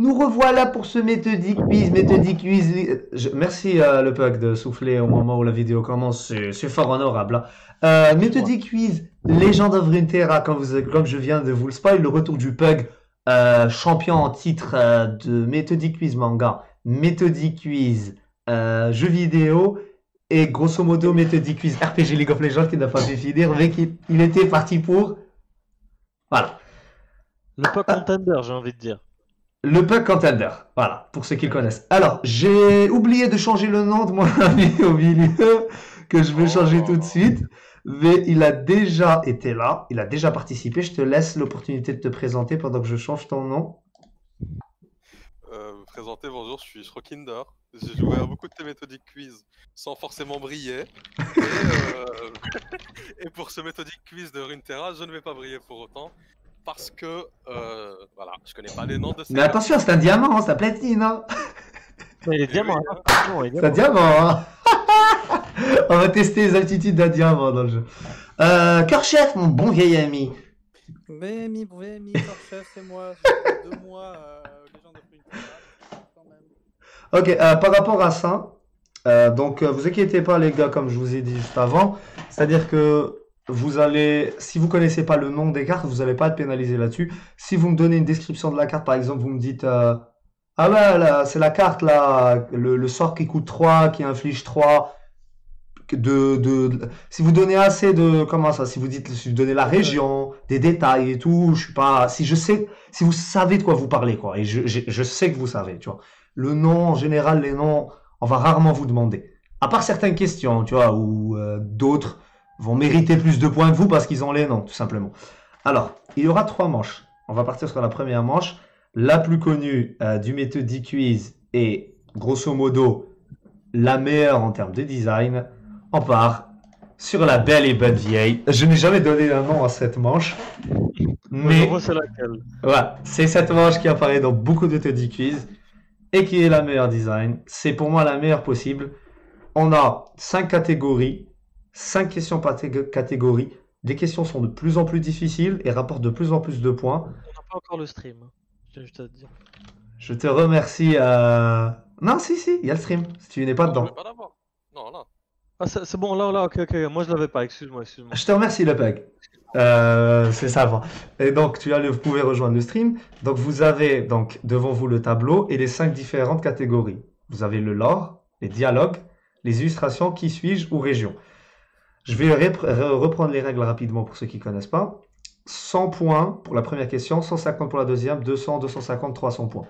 Nous revoilà pour ce méthodique quiz, méthodique quiz. Je- Merci à le pack de souffler au moment où la vidéo commence, c'est fort honorable. hein. Euh, méthodique quiz, légende of Runeterra, comme, vous, comme je viens de vous le spoil, le retour du pug, euh, champion en titre euh, de méthodique quiz manga, méthodique quiz euh, jeux vidéo et grosso modo méthodique quiz RPG League of Legends qui n'a pas pu finir, mais qu'il il était parti pour. Voilà. Le pas contender, j'ai envie de dire. Le Puck Contender, voilà, pour ceux qui le connaissent. Alors, j'ai oublié de changer le nom de mon ami au milieu, que je vais changer tout de suite, mais il a déjà été là, il a déjà participé. Je te laisse l'opportunité de te présenter pendant que je change ton nom. Euh, me présenter, bonjour, je suis Shrokinder. J'ai joué à beaucoup de tes méthodiques quiz sans forcément briller. Et, euh, et pour ce méthodique quiz de Runeterra, je ne vais pas briller pour autant. Parce que, euh, voilà, je connais pas les noms de ces Mais attention, c'est un diamant, hein, c'est un platine, hein. Il est Oui, diamant, oui. hein, est C'est un diamant. diamant, hein. On va tester les altitudes d'un diamant dans le jeu. Euh, Cœur Chef, mon bon vieil ami. VMI, VMI, chef, c'est moi. Ça fait deux mois, euh, les gens de Runeterra, quand même. Ok, euh, par rapport à ça, euh, donc euh, vous inquiétez pas les gars, comme je vous ai dit juste avant, c'est-à-dire que vous allez, si vous connaissez pas le nom des cartes, vous n'allez pas être pénalisé là-dessus. Si vous me donnez une description de la carte, par exemple, vous me dites, euh, ah ouais, là, c'est la carte là, le, le sort qui coûte 3, qui inflige 3. De, de, de- si vous donnez assez de comment ça si vous dites si vous donnez la région des détails et tout je suis pas si je sais si vous savez de quoi vous parlez quoi et je, je, je sais que vous savez tu vois le nom, en général, les noms, on va rarement vous demander. À part certaines questions, tu vois, où euh, d'autres vont mériter plus de points que vous parce qu'ils ont les noms, tout simplement. Alors, il y aura trois manches. On va partir sur la première manche. La plus connue euh, du méthodique quiz et grosso modo la meilleure en termes de design. On part sur la belle et bonne vieille. Je n'ai jamais donné un nom à cette manche. Mais... C'est laquelle? voilà, c'est cette manche qui apparaît dans beaucoup de Teddy Quiz et qui est la meilleure design. C'est pour moi la meilleure possible. On a cinq catégories, cinq questions par té- catégorie. Les questions sont de plus en plus difficiles et rapportent de plus en plus de points. On n'a pas encore le stream. Je te dire. Je te remercie. euh, Non, si, si, il y a le stream. Si tu n'es pas dedans. pas. Non, là. Ah, c'est bon, là, là, ok, ok. Moi, je l'avais pas, excuse-moi, excuse-moi. Je te remercie, le peg. Euh, c'est ça. Et donc, tu as le- vous pouvez rejoindre le stream. Donc, vous avez donc devant vous le tableau et les cinq différentes catégories. Vous avez le lore, les dialogues, les illustrations, qui suis-je ou région. Je vais rep- re- reprendre les règles rapidement pour ceux qui connaissent pas. 100 points pour la première question, 150 pour la deuxième, 200, 250, 300 points.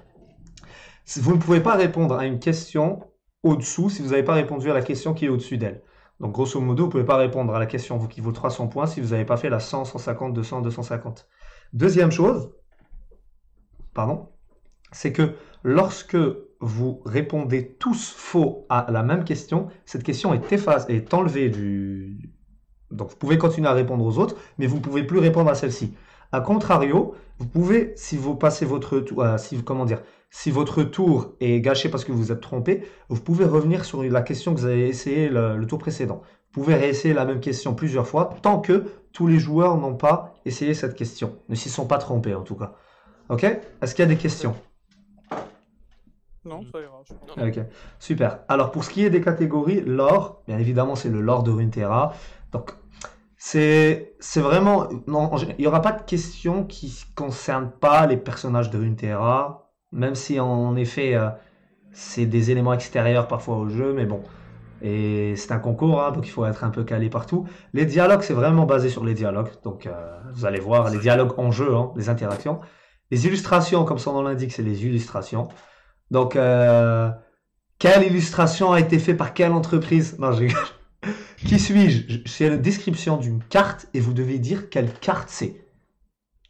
Vous ne pouvez pas répondre à une question au-dessous si vous n'avez pas répondu à la question qui est au-dessus d'elle. Donc, grosso modo, vous ne pouvez pas répondre à la question qui vaut 300 points si vous n'avez pas fait la 100, 150, 200, 250. Deuxième chose, pardon, c'est que lorsque vous répondez tous faux à la même question, cette question est, effacée, est enlevée du... Donc, vous pouvez continuer à répondre aux autres, mais vous ne pouvez plus répondre à celle-ci. A contrario, vous pouvez, si vous passez votre tour, euh, si, comment dire, si votre tour est gâché parce que vous êtes trompé, vous pouvez revenir sur la question que vous avez essayé le, le tour précédent. Vous pouvez réessayer la même question plusieurs fois tant que tous les joueurs n'ont pas essayé cette question, ne s'y sont pas trompés en tout cas. Ok? Est-ce qu'il y a des questions? Non, ça ira. je. Ok, super. Alors pour ce qui est des catégories, l'or, bien évidemment, c'est le lore de Runeterra. Donc c'est vraiment non, il n'y aura pas de questions qui ne concernent pas les personnages de Runeterra, même si en effet euh, c'est des éléments extérieurs parfois au jeu, mais bon. Et c'est un concours, hein, donc il faut être un peu calé partout. Les dialogues, c'est vraiment basé sur les dialogues. Donc euh, vous allez voir les dialogues en jeu, hein, les interactions. Les illustrations, comme son nom l'indique, c'est les illustrations. Donc, euh, quelle illustration a été faite par quelle entreprise? Non, je rigole. Qui suis-je? Je- C'est la description d'une carte et vous devez dire quelle carte c'est.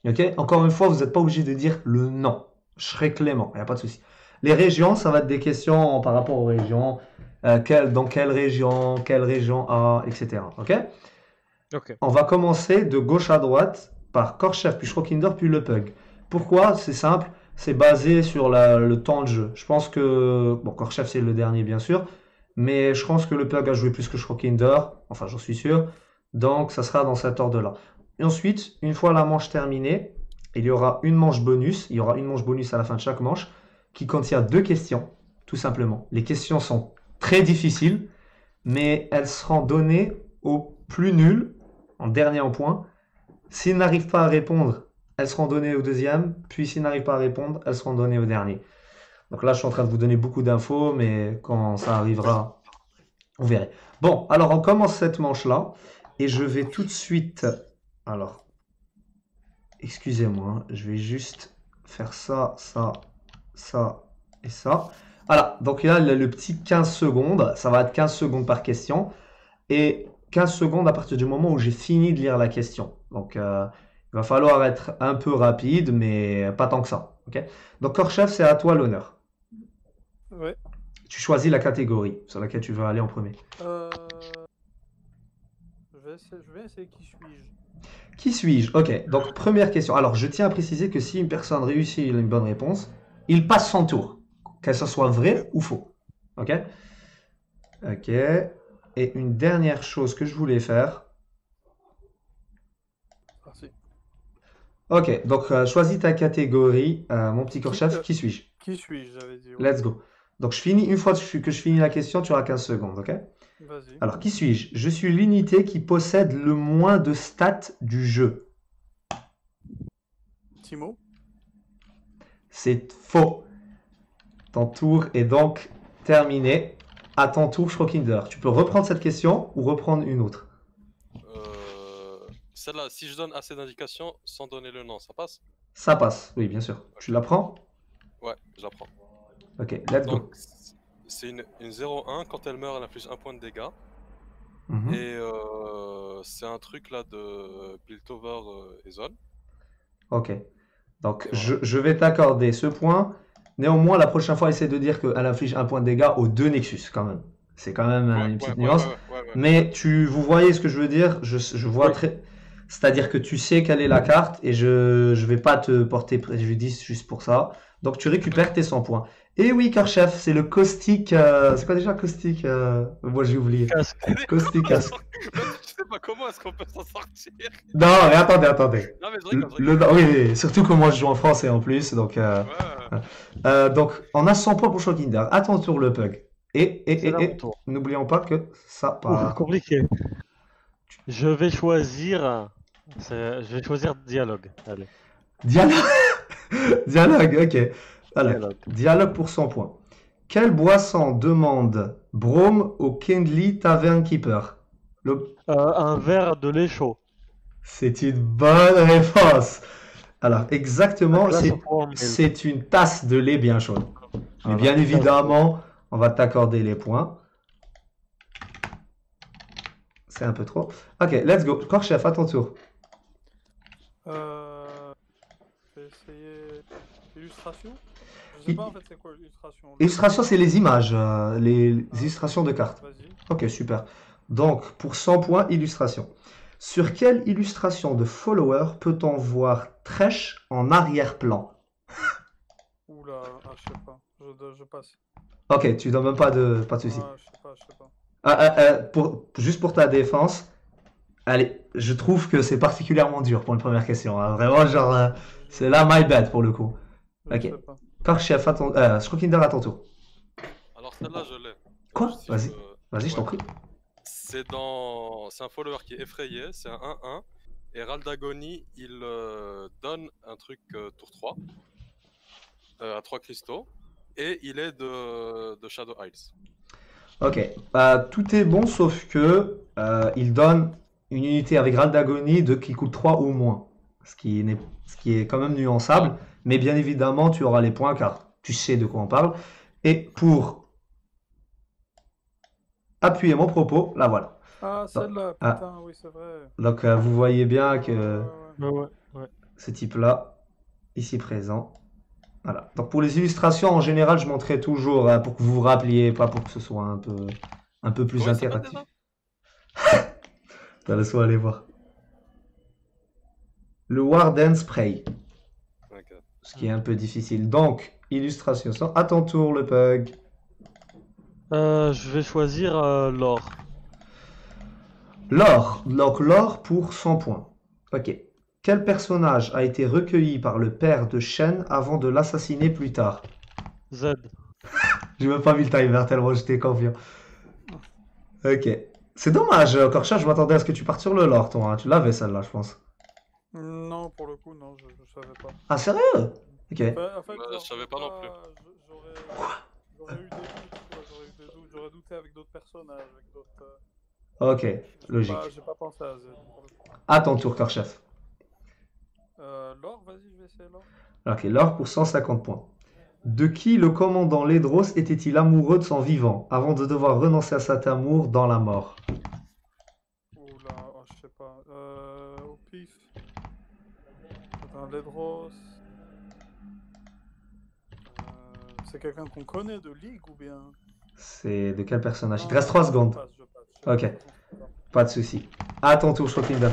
Ok? Encore une fois, vous n'êtes pas obligé de dire le nom. Je serai clément, il n'y a pas de souci. Les régions, ça va être des questions par rapport aux régions. Euh, quelle- dans quelle région, quelle région A, etc. Ok? Ok. on va commencer de gauche à droite par Korchef, puis Schrokinder, puis Le Pug. Pourquoi? C'est simple, c'est basé sur le temps de jeu. Je pense que, bon, Korchef c'est le dernier bien sûr, mais je pense que Le Pug a joué plus que Schrokinder, enfin j'en suis sûr, donc ça sera dans cet ordre-là. Et ensuite, une fois la manche terminée, il y aura une manche bonus, il y aura une manche bonus à la fin de chaque manche, qui contient deux questions, tout simplement. Les questions sont très difficiles, mais elles seront données au plus nul, en dernier en point. S'il n'arrive pas à répondre, elles seront données au deuxième, puis s'il n'arrive pas à répondre, elles seront données au dernier. Donc là, je suis en train de vous donner beaucoup d'infos, mais quand ça arrivera, on verra. Bon, alors on commence cette manche-là, et je vais tout de suite... Alors, excusez-moi, je vais juste faire ça, ça, ça et ça. Voilà, donc là, le le petit 15 secondes, ça va être 15 secondes par question, et 15 secondes à partir du moment où j'ai fini de lire la question. Donc, euh, il va falloir être un peu rapide, mais pas tant que ça. ok? Donc, Korchev, c'est à toi l'honneur. Ouais. Tu choisis la catégorie sur laquelle tu veux aller en premier. Euh... Je vais essayer, je vais essayer qui suis-je Qui suis-je? Ok, donc première question. Alors, je tiens à préciser que si une personne réussit une bonne réponse, il passe son tour, que ce soit vrai ou faux. Ok? Ok. Et une dernière chose que je voulais faire. Merci. Ok, donc euh, choisis ta catégorie, euh, mon petit Korchef. Qui suis-je? Qui suis-je, j'avais dit. Let's go. Donc, je finis, une fois que je, que je finis la question, tu auras 15 secondes, ok? Vas-y. Alors, qui suis-je? Je suis l'unité qui possède le moins de stats du jeu. Timo? C'est faux. Ton tour est donc terminé. À ton tour, Schrokinder. Tu peux reprendre cette question ou reprendre une autre. Euh, Celle-là, si je donne assez d'indications sans donner le nom, ça passe? Ça passe, oui, bien sûr. Tu la prends? Ouais, j'apprends. Ok, let's go. Donc, c'est une, une 0-1. Quand elle meurt, elle inflige un point de dégâts. Mhm. Et euh, c'est un truc là de Piltover euh, et Zone. Ok. Donc, je, je vais t'accorder ce point. Néanmoins, la prochaine fois, essaie de dire qu'elle inflige un point de dégâts aux deux Nexus, quand même. C'est quand même euh, Ouais, une petite ouais, nuance. Mais tu, vous voyez ce que je veux dire? Je, je vois Oui. très. C'est-à-dire que tu sais quelle est la carte et je ne vais pas te porter préjudice juste pour ça. Donc tu récupères tes 100 points. Et oui, Karchef, c'est le caustique. euh, C'est quoi déjà caustique? euh, Moi j'ai oublié. Casque. Caustique. casque. je sais pas comment est-ce qu'on peut s'en sortir. Non, mais attendez, attendez. Non, mais je Le, rigole, je rigole. le- oui, oui, surtout que moi je joue en français en plus. Donc, euh, Ouais. euh, donc on a 100 points pour Shokinder. À ton tour, le pug. Et, et, et, n'oublions pas que ça part. compliqué. Je vais choisir. Je vais choisir dialogue. Allez. Dialogue. Dialogue, ok. Alors, Dialogue. Dialogue pour 100 points. Quelle boisson demande Brome au Kindly Tavern Keeper? Le- Euh, un verre de lait chaud. C'est une bonne réponse. Alors, exactement, c'est une tasse de lait bien chaude. Mais bien évidemment, on va t'accorder les points. C'est un peu trop. Ok, let's go. Korchef, à ton tour. Euh... Je vais essayer. Illustration Je sais I- pas en fait c'est quoi l'illustration. Illustration, c'est les images, euh, les les illustrations de cartes. Ok, super. Donc, pour 100 points, illustration. Sur quelle illustration de follower peut-on voir Tresh en arrière-plan? Oula, ah, je sais pas. Je, je passe. Ok, tu donnes même pas de, pas de soucis. Ah, je sais pas, je sais pas. Ah, ah, ah, pour, juste pour ta défense, allez, je trouve que c'est particulièrement dur pour une première question. hein. Vraiment, genre, euh, c'est là my bad pour le coup. Je ok. à ton, euh, Schrokinder, à ton tour. Alors, celle-là, je l'ai. Quoi Si Vas-y, je- vas-y, je t'en prie. C'est dans... c'est un follower qui est effrayé, c'est un 1-1. Et Raldagoni, il euh, donne un truc euh, tour 3 euh, à 3 cristaux. Et il est de, de Shadow Isles. Ok, bah, tout est bon sauf que euh, il donne une unité avec Rad d'Agonie de qui coûte 3 ou moins. Ce qui, n'est, ce qui est quand même nuançable, mais bien évidemment tu auras les points car tu sais de quoi on parle. Et pour appuyer mon propos, là voilà. Ah, celle-là, Ah. putain, oui, c'est vrai. Donc euh, vous voyez bien que Ouais, ouais. Ouais, ouais. ce type-là, ici présent. Voilà. Donc pour les illustrations, en général, je montrais toujours hein, pour que vous vous rappeliez, pas pour que ce soit un peu, un peu plus interactif. T'as laisse-moi aller voir. Le Warden Spray, ce qui est un peu difficile. Donc, illustration. À ton tour, le pug. Euh, je vais choisir euh, l'or. L'or. Donc, l'or pour 100 points. Ok. Quel personnage a été recueilli par le père de Shen avant de l'assassiner plus tard? Z. J'ai même pas mis le timer tellement j'étais confiant. Ok. C'est dommage, euh, Korcha, je m'attendais à ce que tu partes sur le lore, toi. hein. Tu l'avais celle-là, je pense. Non, pour le coup, non, je, je savais pas. Ah, sérieux? Ok. Enfin, en fait, Bah, je savais pas non plus. J'aurais j'aurais eu des doutes, quoi, j'aurais eu des doutes, j'aurais douté avec d'autres personnages, avec d'autres. euh, Ok, logique. pas- J'ai pas pensé à Z. pour le coup. À ton tour, Korchef. Euh, Laure, vas-y, je vais essayer Laure. Ok, l'or pour 150 points. De qui le commandant Ledros était-il amoureux de son vivant avant de devoir renoncer à cet amour dans la mort? Oula, oh, je sais pas. Euh, au pif. Attends, Ledros. Euh, c'est quelqu'un qu'on connaît de Ligue ou bien? C'est de quel personnage? Il te reste 3 je secondes. passe, je passe, je Ok. Pas de souci. À ton tour, Shokinder.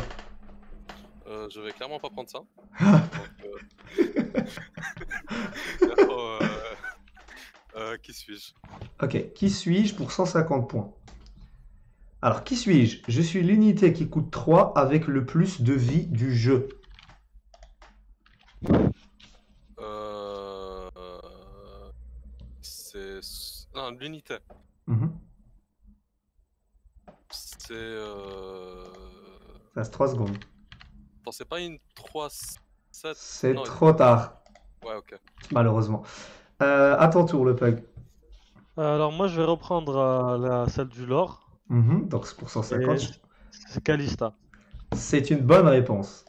Euh, je vais clairement pas prendre ça. Donc, euh... euh, qui suis-je? Ok, qui suis-je pour 150 points? Alors, qui suis-je? Je suis l'unité qui coûte 3 avec le plus de vie du jeu. euh... C'est. Non, l'unité. Mhm. C'est. Euh... Ça reste 3 secondes. Attends, c'est pas une 3 7 C'est non, trop tard, Ouais, ok. malheureusement. Euh, à ton tour, le pug. Euh, Alors moi je vais reprendre euh, la, celle du lore. Mhm, donc c'est pour 150. Et c'est Calista. C'est une bonne réponse.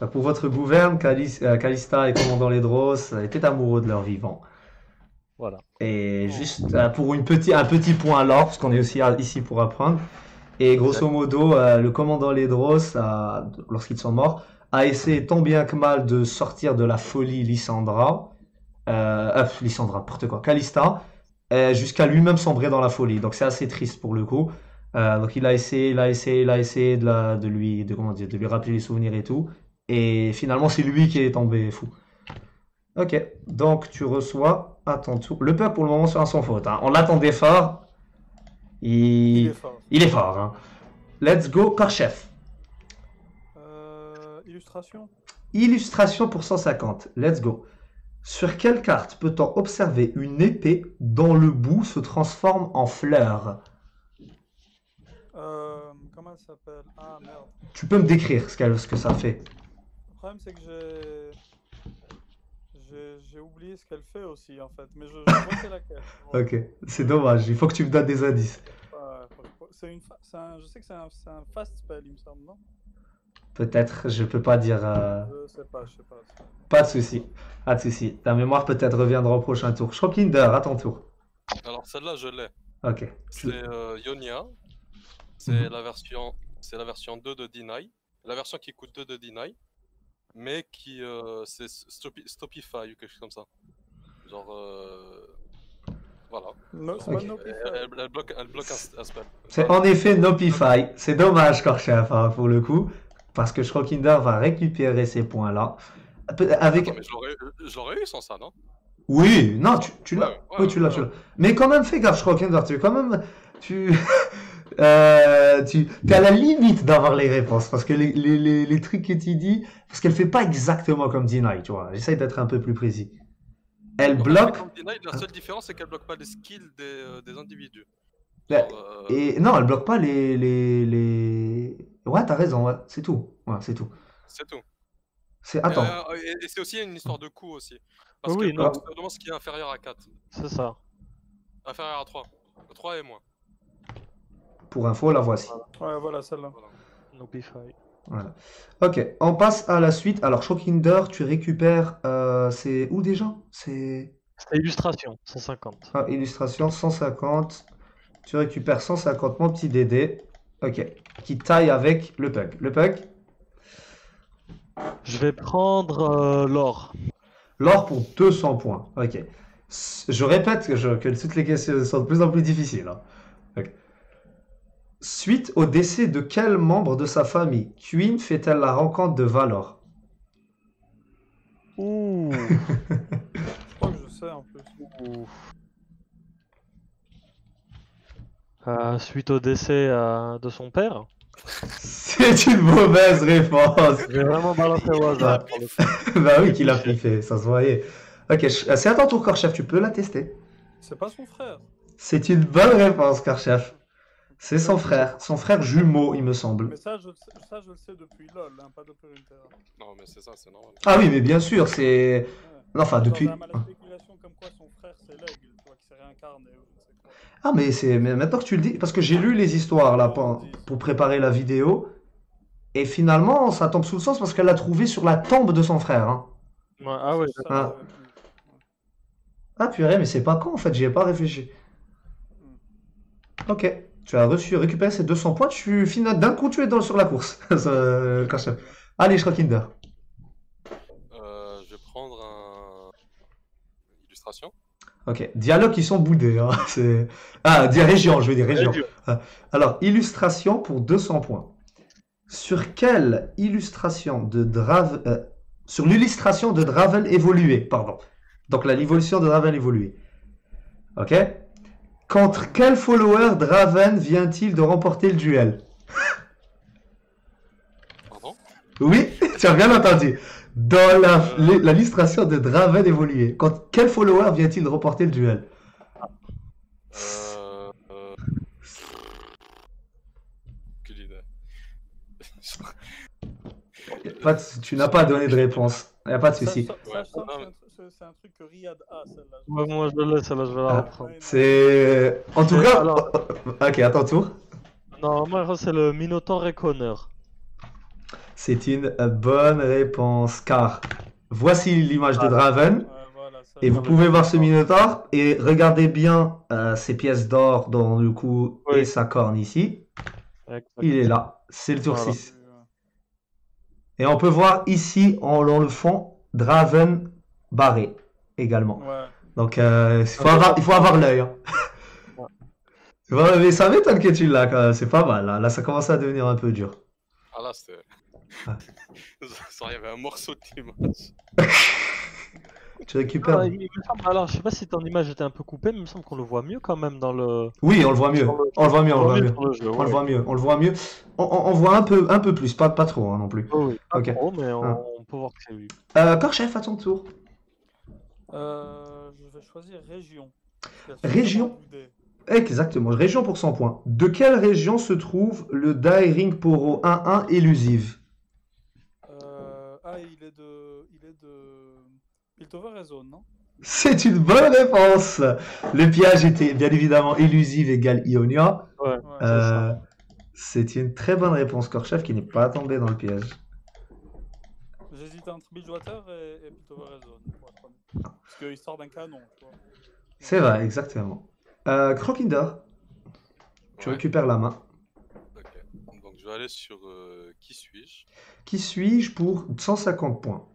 Donc, pour votre gouverne, Calis- euh, Calista et commandant Ledros euh, étaient amoureux de leur vivant. Voilà. Et juste euh, pour une petit, un petit point lore, parce qu'on est aussi à- ici pour apprendre. Et grosso modo, euh, le commandant Ledros, lorsqu'ils sont morts, a essayé tant bien que mal de sortir de la folie Lysandra, euh, euh, Lysandra, n'importe quoi, Calista, euh, jusqu'à lui-même sombrer dans la folie. Donc c'est assez triste pour le coup. Donc il a essayé, il a essayé, il a essayé de, la- de lui, de comment dire, de lui rappeler les souvenirs et tout. Et finalement, c'est lui qui est tombé fou. Ok, donc tu reçois à ton tour. Le peuple pour le moment un sans faute. hein. On l'attendait fort. Il... Il est fort. il est fort. hein. Let's go, Korchef. Euh, illustration Illustration pour 150. Let's go. Sur quelle carte peut-on observer une épée dont le bout se transforme en fleur? Euh, Comment elle s'appelle? Ah merde. Tu peux me décrire ce, ce que ça fait. Le problème, c'est que j'ai. J'ai oublié ce qu'elle fait aussi, en fait. Mais je, je vois c'est laquelle. Ok, c'est dommage. Il faut que tu me donnes des indices. C'est une un- Je sais que c'est un, fast spell, il me semble, non? Peut-être, je peux pas dire. euh, Je sais pas, je sais pas. Pas de souci. Pas de souci. Ta mémoire peut-être reviendra au prochain tour. Shrokinder, à ton tour. Alors, celle-là, je l'ai. Ok. C'est euh, Ionia. C'est Mhm. la version c'est la version 2 de Deny. La version qui coûte 2 de Deny. Mais qui euh, c'est Stopi- Stopify ou quelque chose comme ça. Genre euh, voilà. No, c'est Ok. pas Nopify. Elle, elle- elle bloque, elle bloque un, un spell. C'est en effet Nopify. C'est dommage, Korchef, hein, pour le coup. Parce que Shrokinder va récupérer ces points-là. Peut- Avec... Attends, mais je l'aurais- eu sans ça, non? Oui, non, tu, tu l'as. Ouais, ouais, oui, tu l'as, ouais. tu l'as. Mais quand même, fais gaffe, Shrokinder. Tu es quand même. Tu. euh, tu es à la limite d'avoir les réponses. Parce que les, les, les, les trucs que tu dis. Parce qu'elle fait pas exactement comme Deny, tu vois. J'essaye d'être un peu plus précis. Elle Donc, bloque. comme Deny, la seule différence c'est qu'elle bloque pas les skills des, euh, des individus. Euh, Et non, elle bloque pas les. les, les... Ouais, t'as raison, ouais, c'est tout. Ouais, c'est tout. C'est tout. C'est... Attends. Et et c'est aussi une histoire de coût aussi. Parce Oui, que non. seulement ce qui est inférieur à 4. C'est ça. Inférieur à 3. 3 et moins. Pour info, la voici. Ouais, voilà, celle-là. Voilà. Ok, on passe à la suite. Alors, Shockinder, tu récupères. euh, c'est où déjà? C'est. Illustration, 150. Ah, illustration 150. Tu récupères 150, mon petit Dédé. Ok. Qui taille avec le pug. Le pug? Je vais prendre euh, l'or. L'or pour 200 points. Ok. Je répète que, je- que toutes les questions sont de plus en plus difficiles. hein. Suite au décès de quel membre de sa famille, Queen fait-elle la rencontre de Valor? Ouh. Je crois que je sais plus. Ouh. Euh, suite au décès euh, de son père? C'est une mauvaise réponse. J'ai vraiment balancé au hasard. bah oui, qu'il a flippé, ça se voyait. Ok, ch- c'est à ton tour, Korchef, tu peux la tester. C'est pas son frère. C'est une bonne réponse, Korchef. C'est son frère, son frère jumeau, il me semble. Mais ça, je, le sais- ça, je le sais depuis LoL, hein, pas depuis Runeterra. Non, mais c'est ça, c'est normal. Ah oui, mais bien sûr, c'est. Ouais. Non, enfin, Genre, depuis. A la spéculation comme quoi son frère c'est l'aigle, tu vois, qui s'est réincarné ou je ne sais quoi. Ah, mais c'est mais maintenant que tu le dis, parce que j'ai lu les histoires là pour, pour préparer la vidéo, et finalement, ça tombe sous le sens parce qu'elle l'a trouvé sur la tombe de son frère. hein. Ouais, ah ouais, Ça, Ah. Ah purée, mais c'est pas con en fait, j'y ai pas réfléchi. Ok, tu as reçu, récupéré ces 200 points, tu finis d'un coup tu es dans, sur la course. Korchef. Allez, Schrockinder. Euh, je vais prendre un. Illustration. Ok, dialogues qui sont boudés. hein, Ah, dis région, je veux dire région. Région. Alors, illustration pour 200 points. Sur quelle illustration de Drave... euh, sur l'illustration de Draven évolué, pardon. Donc la l'évolution de Draven évolué. Ok? Contre quel follower Draven vient-il de remporter le duel? Pardon? Oui, tu as bien entendu. Dans la, l'é- la illustration de Draven évolué, contre quel follower vient-il de remporter le duel? Euh. euh... Pas Tu n'as pas donné de réponse. Il n'y a pas de Ça, souci. Ouais. c'est un tru- c'est- c'est un truc que Riyad a, celle-là. Ouais, moi je le laisse, celle-là, je vais la Ah. reprendre. C'est. En tout cas. alors- Ok, à ton tour. Non, moi c'est le Minotaur Reckoner. C'est une bonne réponse, car voici l'image de Draven. Ouais, voilà, ça, Et vous pouvez voir ce Minotaur et regardez bien euh, ses pièces d'or dans le cou Oui. et sa corne ici. Il est là, c'est le tour Voilà. 6. Et on peut voir ici, en, dans le fond, Draven barré également. Ouais. Donc euh, il, faut avoir, il faut avoir l'œil. hein. Ouais. Ouais, mais ça m'étonne que tu l'as, quand même. c'est pas mal. Là. Là, ça commence à devenir un peu dur. Ah là, c'était. Ah. Ça, il y avait un morceau de l'image. Tu récupères. Ah, il me semble- alors, je sais pas si ton image était un peu coupée, mais il me semble qu'on le voit mieux quand même dans le. Oui, on le voit mieux. le- On le voit mieux, on le voit mieux. sur le jeu, On ouais. le voit mieux, on le voit mieux. On, on- on voit un peu, un peu plus, pas, pas trop hein, non plus. Oui, oui. Pas Ok. trop, mais on, Ah. on peut voir que c'est lui. Euh, à ton tour. Euh, je vais choisir région. Région. Exactement, région pour 100 points. De quelle région se trouve le Die Ring Poro 1-1 élusive Euh, ah, il est de. Il est de. Piltover et Zone, non? C'est une bonne réponse. Le piège était bien évidemment élusive égale Ionia. Ouais. Ouais. Euh, C'est une très bonne réponse, Korchef, qui n'est pas tombé dans le piège. J'hésite entre Bridgewater et, et Piltover et Zone. pour être honnête. Parce qu'il sort d'un canon. C'est vrai, exactement. Euh, Crokinder, tu Ouais. récupères la main. Ok. Donc je vais aller sur euh, qui suis-je? Qui suis-je pour 150 points?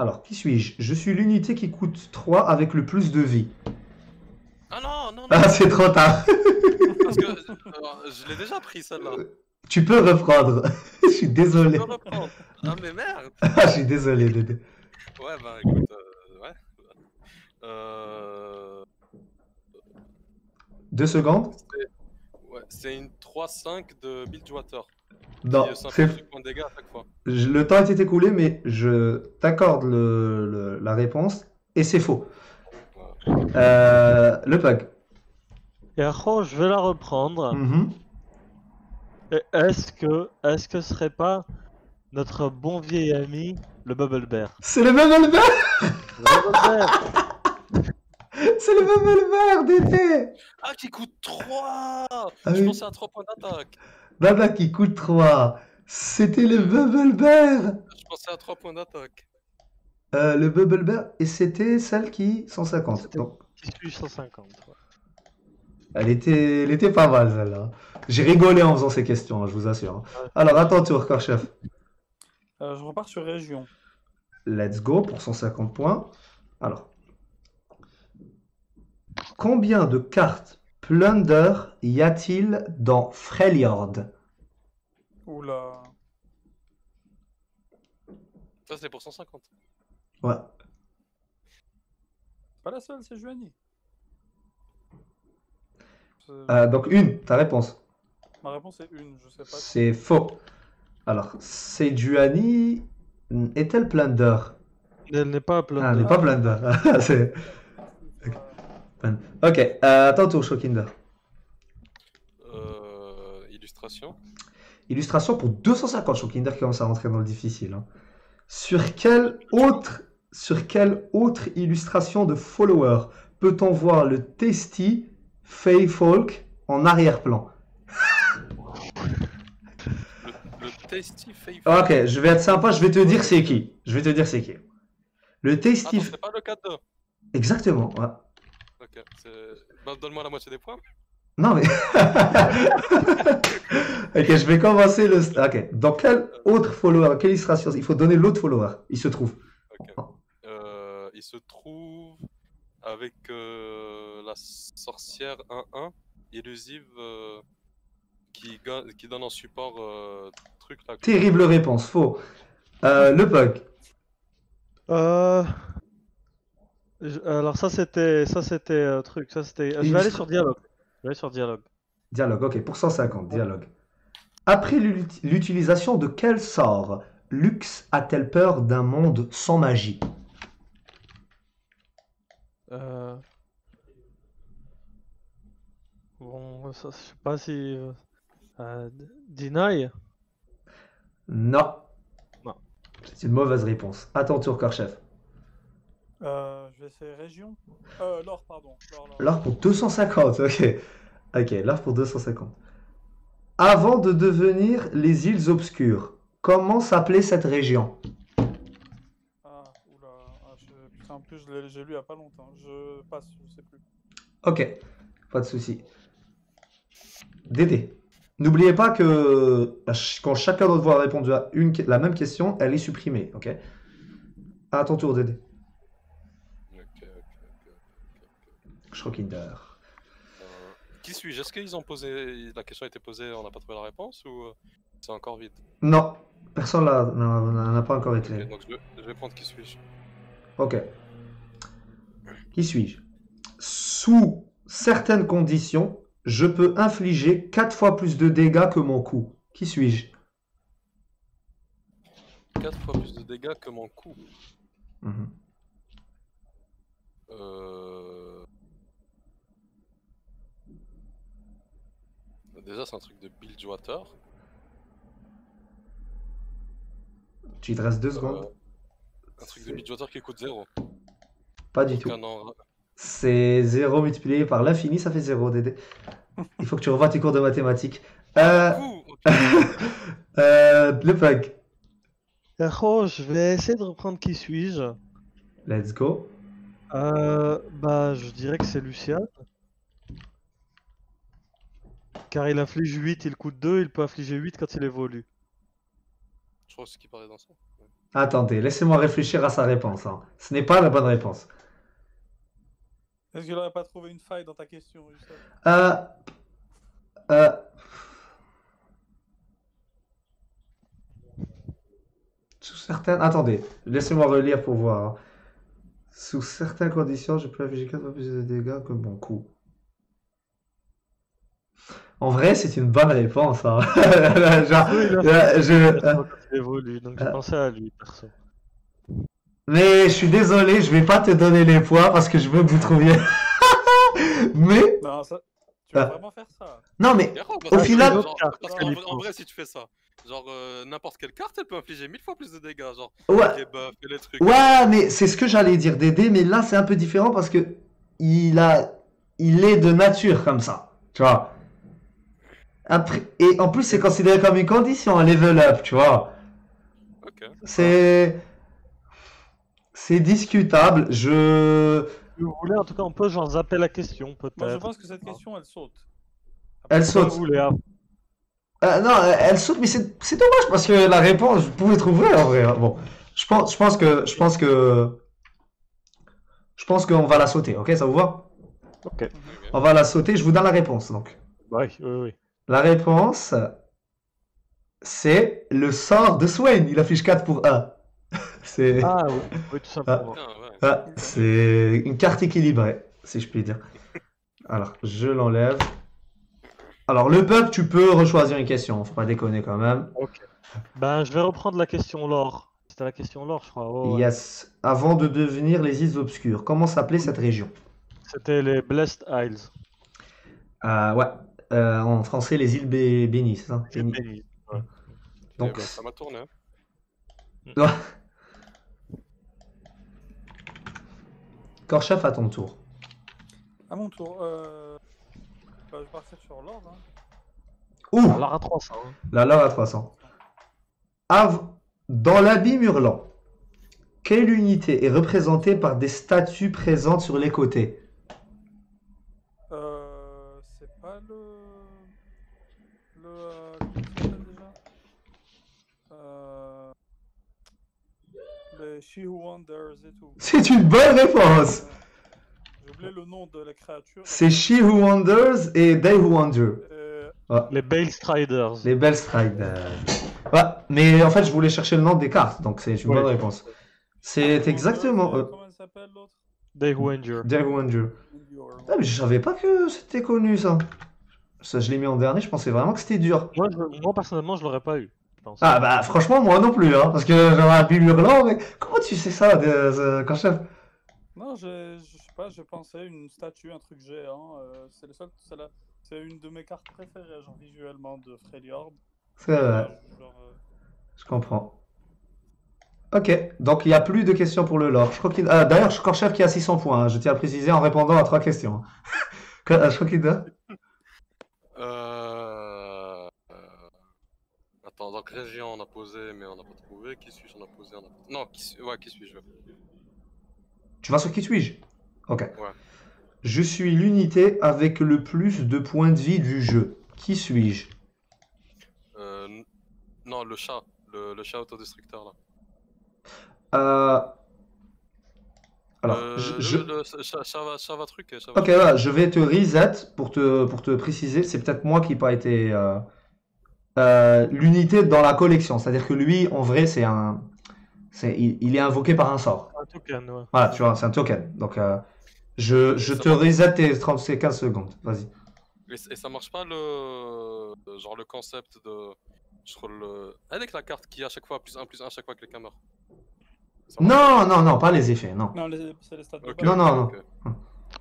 Alors, qui suis-je? Je suis l'unité qui coûte 3 avec le plus de vie. Ah non, non, non Ah, c'est trop tard. Parce que euh, je l'ai déjà pris celle-là. Tu peux reprendre. Je suis Je désolé. peux reprendre. Ah mais merde Ah, je suis désolé, Dédé. Ouais bah écoute, euh, ouais. Euh... Deux secondes c'est- Ouais, c'est une 3-5 de Bilgewater. Non, c'est... le temps était écoulé, mais je t'accorde le, le- la réponse. Et c'est faux. Euh, le pug. Et alors, je vais la reprendre. Mhm. Et Est-ce que, est-ce que ce serait pas notre bon vieil ami, le Bubble Bear? C'est le Bubble Bear Le Bubble Bear C'est le Bubble Bear d'été Ah qui coûte 3 Ah Je oui. pensais à 3 points d'attaque. Baba qui coûte 3. C'était le Bubble Bear Je pensais à 3 points d'attaque. Euh, Le Bubble Bear, et c'était celle qui 150. C'était- Donc, Qui suis 150 ouais. elle, était, elle était pas mal celle-là. J'ai rigolé en faisant ces questions, hein, je vous assure. Ouais. Alors, ton tour, Korchef. Euh, je repars sur région. Let's go pour 150 points. Alors, combien de cartes Plunder y a-t-il dans Freljord? Oula. Ça c'est pour 150. Ouais. Pas la seule, c'est Juani. C'est- Euh, donc, une, ta réponse. Ma réponse est une, je sais pas. si- C'est faux. Alors, Sejuani est-elle Plunder? Elle n'est pas Ah, pleine elle n'est pas blender. Ok, euh, à ton tour, Shokinder. Euh, illustration. Illustration pour 250 Shokinder qui commence à rentrer dans le difficile. hein. Sur quelle autre, sur quelle autre illustration de follower peut-on voir le testy Fey Folk en arrière-plan? Le. Ok, je vais être sympa, je vais te dire c'est qui. Je vais te dire c'est qui. Le testy. Attends, c'est pas le cadeau. Exactement. ouais. Ok. Bah, donne-moi la moitié des points. Non mais. ok, je vais commencer le. Ok. Dans quel autre follower, quelle illustration Il faut donner l'autre follower. Il se trouve. Euh, il se trouve avec euh, la sorcière 1-1 illusive euh, qui, donne un support euh, truc là. Terrible réponse, faux. Euh, le bug. Euh, je- Alors ça c'était ça c'était euh, truc ça c'était. Je vais aller sur dialogue. Je vais aller sur dialogue. Dialogue, ok, pour 150, dialogue. Après l'ut- l'utilisation de quel sort Lux a-t-elle peur d'un monde sans magie? Euh... Bon ça, je sais pas si. euh, euh, d- Deny? Non. Non. C'est une mauvaise réponse. À ton tour, Korchef. Euh, je vais essayer région. Euh, l'or, pardon. L'or, pour 250, ok. Ok, l'or pour 250. Avant de devenir les îles obscures, comment s'appelait cette région? Ah, oula. Ah, je... Putain, en plus, je j'ai lu il y a pas longtemps. Je passe, je sais plus. Ok, pas de souci. Dédé. N'oubliez pas que quand chacun d'entre vous a répondu à une, la même question, elle est supprimée, ok? À ton tour, Dédé. Ok, ok, ok, ok, ok. Schrokinder. Euh, qui suis-je? Est-ce qu'ils ont posé. La question a été posée, on n'a pas trouvé la réponse ou euh, c'est encore vide? Non, personne n'a pas encore été. Donc je vais, je vais prendre qui suis-je. Ok. Qui suis-je? Sous certaines conditions, je peux infliger 4 fois plus de dégâts que mon coup. Qui suis-je? 4 fois plus de dégâts que mon coup. Mhm. Euh... Déjà, c'est un truc de Bilgewater. Tu te restes 2 Euh, secondes un truc de Bilgewater qui coûte 0. Pas du tout. C'est 0 multiplié par l'infini, ça fait 0, Dédé. Il faut que tu revoies tes cours de mathématiques. Euh, euh, le pug. Oh, je vais essayer de reprendre qui suis-je. Let's go. Euh, bah, je dirais que c'est Lucian. Car il inflige 8, il coûte 2, il peut infliger 8 quand il évolue. Je crois que c'est ce qui paraît dans ça. Ouais. Attendez, laissez-moi réfléchir à sa réponse. hein. Ce n'est pas la bonne réponse. Est-ce qu'il aurait pas trouvé une faille dans ta question, Youssef Euh, euh, sous certaines... Attendez, laissez-moi relire pour voir. hein. Sous certaines conditions, je peux infliger 4 fois plus de dégâts que mon coup. En vrai, c'est une bonne réponse. hein. Genre, Oui, je- 8 euh, quand il évolue, donc j'ai euh. pensé à lui, perso. Mais je suis désolé, je vais pas te donner les points parce que je veux que vous trouviez. Mais Non, ça... tu Ah. vraiment faire ça non, mais Au final- genre, en vrai, si tu fais ça, genre euh, n'importe quelle carte, elle peut infliger mille fois plus de dégâts. Genre, ouais, les buffs et les trucs. ouais, mais c'est ce que j'allais dire Dédé, mais là c'est un peu différent parce que il a, il est de nature comme ça, tu vois. Après, et en plus c'est considéré comme une condition, un level up, tu vois. Ok. C'est, c'est discutable. Je, Si vous voulez, en tout cas, on peut genre zapper la question, peut-être. Moi, je pense que cette question, elle saute. elle saute. vous voulez, hein. Euh, non, elle saute, mais c'est dommage parce que la réponse, vous pouvez trouver en vrai. hein. Bon, je pense, je pense que, je pense que, je pense qu'on va la sauter. Ok, ça vous va? Ok. ok. On va la sauter. Je vous donne la réponse. Donc, Oui, oui, oui. La réponse, c'est le sort de Swain. Il affiche 4 pour 1. C'est, Ah oui, oui, tout simplement. Putain, ouais. ah, c'est une carte équilibrée, si je puis dire. Alors, je l'enlève. Alors, le peuple, tu peux rechoisir une question. Faut pas déconner quand même. Ben, je vais reprendre la question lore. c'était la question lore, je crois. Ouais. Yes. Avant de devenir les îles obscures, comment s'appelait cette région? C'était les Blessed Isles. Euh, ouais. Euh, en français, les îles Bé- bénies. Ouais. Donc, Eh ben, ça m'a tourné. hein. Korchef, à ton tour. À mon tour, euh... bah, je vais partir sur l'ordre. Hein. Ouh! 300. hein. La lore à 300. Av- Dans l'abîme hurlant, quelle unité est représentée par des statues présentes sur les côtés? Euh... C'est pas le... Le... euh, Comment ça s'appelle déjà Euh... Les She Who Wonders et tout. C'est une bonne réponse! Euh, J'ai oublié le nom de la créature. C'est She Who Wonders et They Who Wonder. Euh, Les Bale Striders. Les belles Striders. Ouais, mais en fait, je voulais chercher le nom des cartes, donc c'est une Ouais. bonne réponse. C'est exactement euh. Comment elle s'appelle l'autre? They Who Endure. They Who Wonder. Endure. Ah, mais je savais pas que c'était connu ça. Ça, je l'ai mis en dernier, je pensais vraiment que c'était dur. Moi, je- moi, personnellement, je l'aurais pas eu. Pense. Ah bah franchement moi non plus hein, parce que j'aurais un Bill hurlant, mais comment tu sais ça de, de- quand chef Non, je, je sais pas, je pensais une statue, un truc géant. euh, c'est le seul, c'est la- c'est une de mes cartes préférées, genre visuellement de Freljord. C'est vrai, Genre, euh, je comprends. Ok, donc il n'y a plus de questions pour le lore. Je crois qu'il... Ah, d'ailleurs, je crois chef qui a 600 points, hein, je tiens à préciser en répondant à trois questions. Que- euh, je crois qu'il a... Euh... euh, Attends, donc région on a posé mais on n'a pas trouvé. Qui suis-je On a posé, on a. Non, qui. Ouais, qui suis-je? Tu vas sur qui suis-je? Ok. Ouais. Je suis l'unité avec le plus de points de vie du jeu. Qui suis-je? Euh... Non, le chat. Le, le chat autodestructeur là. Euh, Alors, Euh, je... le- chat va, chat va truc. chat va Ok, truc. voilà, je vais te reset pour te, pour te préciser. C'est peut-être moi qui n'ai pas été euh, euh, l'unité dans la collection. C'est-à-dire que lui, en vrai, c'est un, c'est, il, il est invoqué par un sort. Un token, ouais. Voilà, tu vois, c'est un token. Donc, euh, je, je te reset tes 30 ces 15 secondes. Vas-y. Et, et ça marche pas le genre le concept de sur le avec la carte qui a à chaque fois plus 1 plus 1 à chaque fois que. Ça marche Non, non, non, pas les effets, non. Non, les- c'est les stats. Non, non, ok.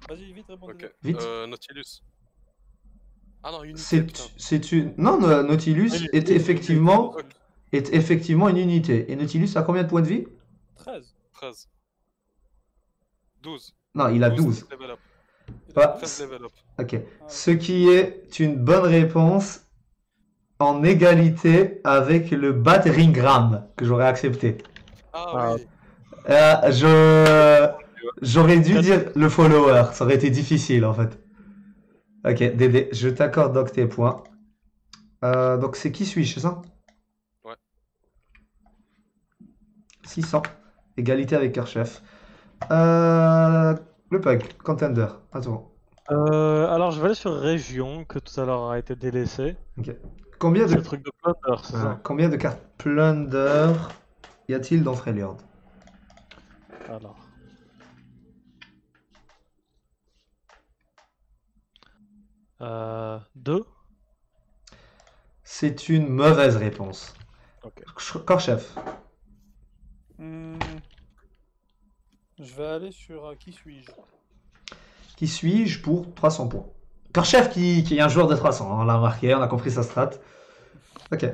Vas-y, vite, réponds. Ok. Vite. Euh, Nautilus. Ah non, unité. C'est, une... Non, no- Nautilus Oui, est effectivement, est effectivement une unité. Et Nautilus a combien de points de vie? 13. 13. 12. Non, il a 12. Level up. Il a Ouais. 13 level up. Ok. Ah, Ce qui est une bonne réponse en égalité avec le Batringram que j'aurais accepté. Ah, Ah, oui. Euh, je... J'aurais dû dire le follower, ça aurait été difficile en fait. Ok, Dédé, je t'accorde donc tes points. Euh, donc c'est qui suis-je, c'est ça? Ouais. 600. Égalité avec Kerchef. Euh, le Pug, Contender, attends. Euh, alors, je vais aller sur région, que tout à l'heure a été délaissé. Combien C'est de le truc de plunder, c'est ça? Combien de cartes Plunder y a-t-il dans Freljord Alors. Euh, deux C'est une mauvaise réponse. Ok. Ch- Korchef, Hmm. Je vais aller sur euh, qui suis-je? Qui suis-je pour 300 points? Korchef qui, qui est un joueur de 300, hein, on l'a remarqué, on a compris sa strat. Ok.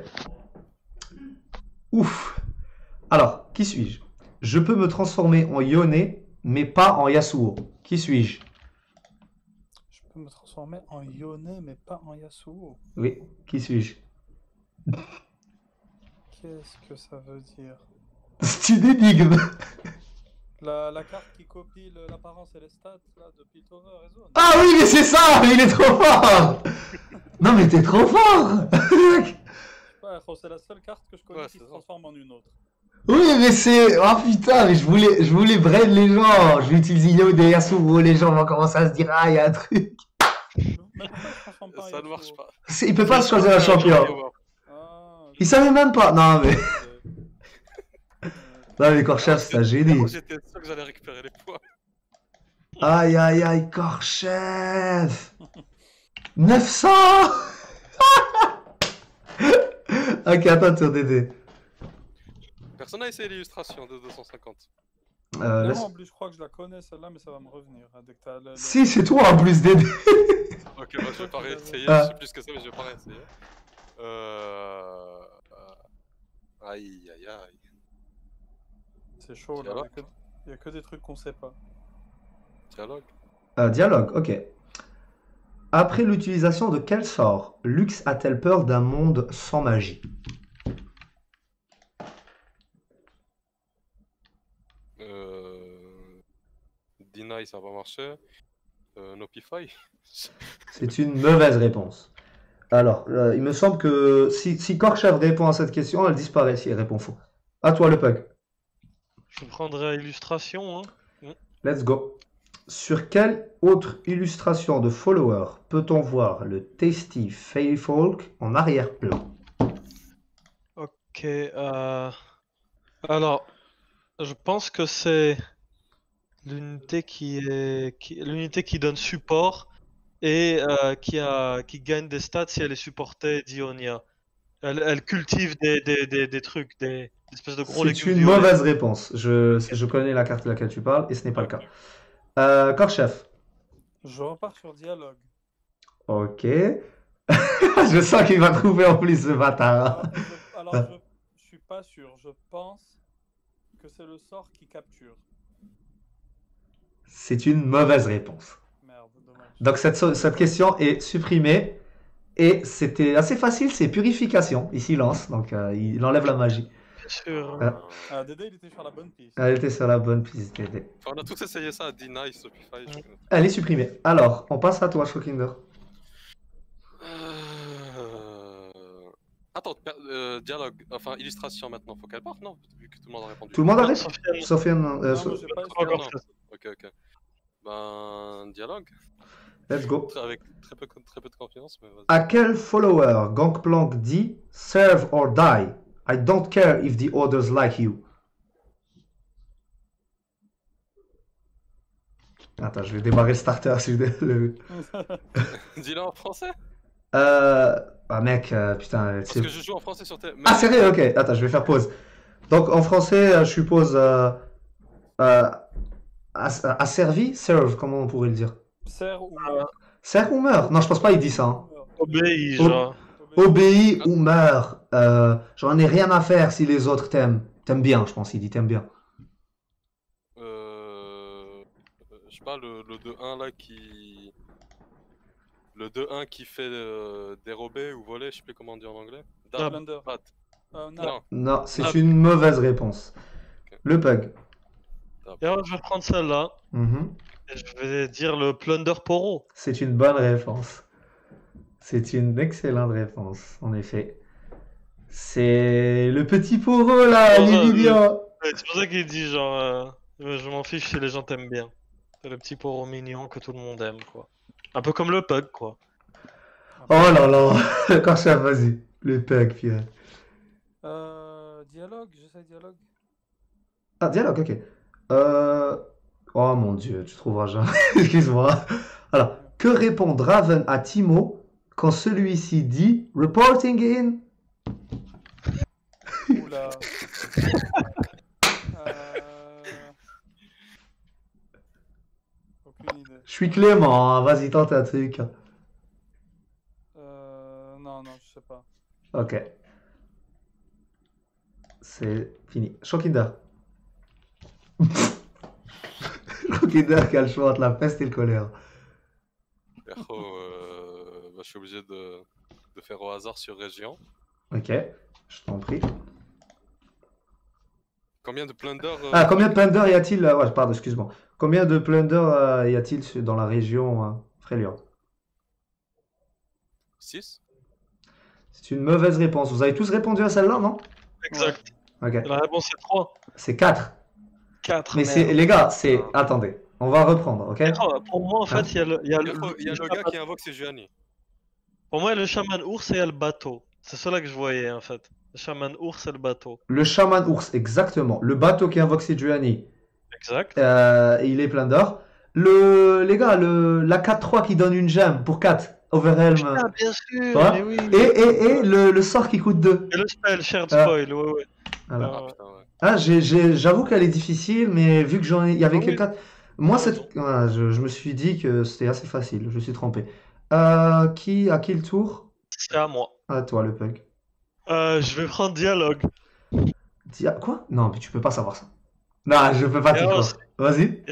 Ouf. Alors, qui suis-je? Je peux me transformer en Yone, mais pas en Yasuo. Qui suis-je? Je transformer en Yone, mais pas en Yasuo. Oui, qui suis-je? Qu'est-ce que ça veut dire? C'est une énigme. la, la carte qui copie l'apparence et les stats là, de Piltover et Zone. Ah oui, mais c'est ça Il est trop fort Non, mais t'es trop fort Ouais, c'est la seule carte que je connais Ouais, qui se ça. transforme en une autre. Oui, mais c'est... Oh putain, mais je voulais, je voulais brain les gens. Je vais utiliser Yone et Yasuo, les gens vont commencer à se dire, ah, il y a un truc. Ça ne marche pas. C'est- Il peut pas se choisir un champion. Ah, Il savait même pas. Non, mais... Non, mais Korchef, ça génie. J'étais sûr que j'allais récupérer les points. Aïe, aïe, aïe, Korchef 900 Ok, attends, tour Dédé. Personne n'a essayé l'illustration de 250. Euh, Vraiment, laisse- en plus, je crois que je la connais celle-là, mais ça va me revenir. hein, dès que t'as le- le- Si, c'est toi en plus d'aider. Ok, bah je vais pas réessayer, Ah. je sais plus que c'est, mais je vais pas réessayer. Euh... euh, Aïe, aïe, aïe. C'est chaud là. Dialogue. Il y a que- Il y a que des trucs qu'on sait pas. Dialogue. Euh, dialogue, ok. Après l'utilisation de quel sort Lux a-t-elle peur d'un monde sans magie? Deny, ça va marcher. Euh, Nopify. C'est une mauvaise réponse. Alors, euh, il me semble que si, si Korchev répond à cette question, elle disparaît si elle répond faux. À toi le pug. Je prendrai illustration. Hein. Let's go. Sur quelle autre illustration de follower peut-on voir le tasty Feyfolk en arrière-plan Ok. euh, Alors, je pense que c'est l'unité qui est qui... l'unité qui donne support et euh, qui a qui gagne des stats si elle est supportée d'Ionia. Elle, elle cultive des, des, des, des trucs, des, des espèces de gros C'est une mauvaise réponse. Je, je connais la carte de laquelle tu parles et ce n'est pas le cas. Euh. Je repars sur dialogue. Ok. je sens qu'il va trouver en plus ce bâtard. Alors, je, alors je, je suis pas sûr. Je pense que c'est le sort qui capture. C'est une mauvaise réponse. Merde, dommage. Donc cette, so- cette question est supprimée et c'était assez facile, c'est purification. Il s'y lance, donc euh, il enlève la magie. Bien sûr. Ah. Ah, Dédé, il était sur la bonne piste. Elle était sur la bonne piste. Dédé. On a tous essayé ça à Deny, Nopify. je. Elle est supprimée. Alors, on passe à toi, Shokinder. Euh... Attends, euh, dialogue, enfin illustration maintenant, faut qu'elle parte, non? Vu que tout le monde a répondu. Tout le monde Non, arrête Sofiane, Sofiane, euh, Non, non. Ok, ok. Ben, dialogue, let's go. Avec très peu, très peu de confiance, mais. À quel follower Gangplank dit Serve or die I don't care if the others like you. Attends, je vais démarrer le starter. si je- le- Dis-le en français Euh... Ah mec, euh, putain. Parce que je joue en français sur tes... Ah, sérieux, ok. Attends, je vais faire pause. Donc, en français, euh, je suppose. Euh, euh, asservi Serve, comment on pourrait le dire Serre ou Serve ou meurt Non, je pense pas il dit ça. hein. Obéis, genre. Obéis ou meurt. Euh, J'en ai rien à faire si les autres t'aiment. T'aimes bien, je pense. Il dit t'aimes bien. Euh... Je sais pas, le, le 2-1 là qui... Le 2-1 qui fait euh, dérober ou voler, je sais plus comment on dit en anglais. Ah, Dab, Blunder. bat. Euh, non. Non, Non, c'est Ah. une mauvaise réponse. Le pug. Et alors, je vais prendre celle-là. Mhm. Et je vais dire le Plunder Poro. C'est une bonne réponse. C'est une excellente réponse, en effet. C'est le petit poro là, il est ça, mignon. Ouais, C'est pour ça qu'il dit genre, euh, euh, je m'en fiche si les gens t'aiment bien. C'est le petit poro mignon que tout le monde aime, quoi. Un peu comme le pug, quoi. Oh là là, quand ça, vas-y. Le pug, Pierre. Euh, dialogue, j'essaie dialogue. Ah, dialogue, ok. Euh... Oh mon dieu, tu trouveras jamais. Excuse-moi. Alors, que répond Draven à Timo quand celui-ci dit Reporting in Oula. euh... Je suis Clément, hein, vas-y, tente un truc. Euh... Non, non, je sais pas. Ok. C'est fini. Shokinder. Shokinder qui a le choix entre la peste et le choléra. euh, bah, je suis obligé de... de faire au hasard sur région. Ok, je t'en prie. Combien de plunder euh, Ah, combien de plunder y a-t-il euh, Ouais, pardon, excuse-moi. Combien de plunder euh, y a-t-il dans la région euh, Freljord 6 C'est une mauvaise réponse. Vous avez tous répondu à celle-là, non? Exact. Ok. La réponse est 3. C'est 4. 4. Mais c'est les gars, c'est. Attendez, on va reprendre, ok? Pour moi, en fait, il y a le, il y a le, y a le le gars chaman- qui invoque ses Gianni. Pour moi, il y a le chaman ours et il y a le bateau. C'est cela que je voyais, en fait. Le chaman ours et le bateau. Le chaman ours, exactement. Le bateau qui invoque Sejuani, Exact. euh, il est plein d'or. Le, les gars, le, la 4-3 qui donne une gemme pour 4, Overhelm. Ah, bien sûr, mais oui. Et, et, et le, le sort qui coûte 2. Et le spell, shared Ah. spoil, ouais, ouais. Voilà. Ah, putain, ouais. Ah, j'ai- j'ai- j'avoue qu'elle est difficile, mais vu que j'en ai, il y avait Ah oui. quelqu'un. Moi, cette... voilà, je, je me suis dit que c'était assez facile. Je suis trompé. Euh, qui, à qui le tour? C'est à moi. À toi, le pug. Euh, je vais prendre dialogue. Dia- Quoi? Non, mais tu peux pas savoir ça. Non, je peux pas alors, croire. Vas-y.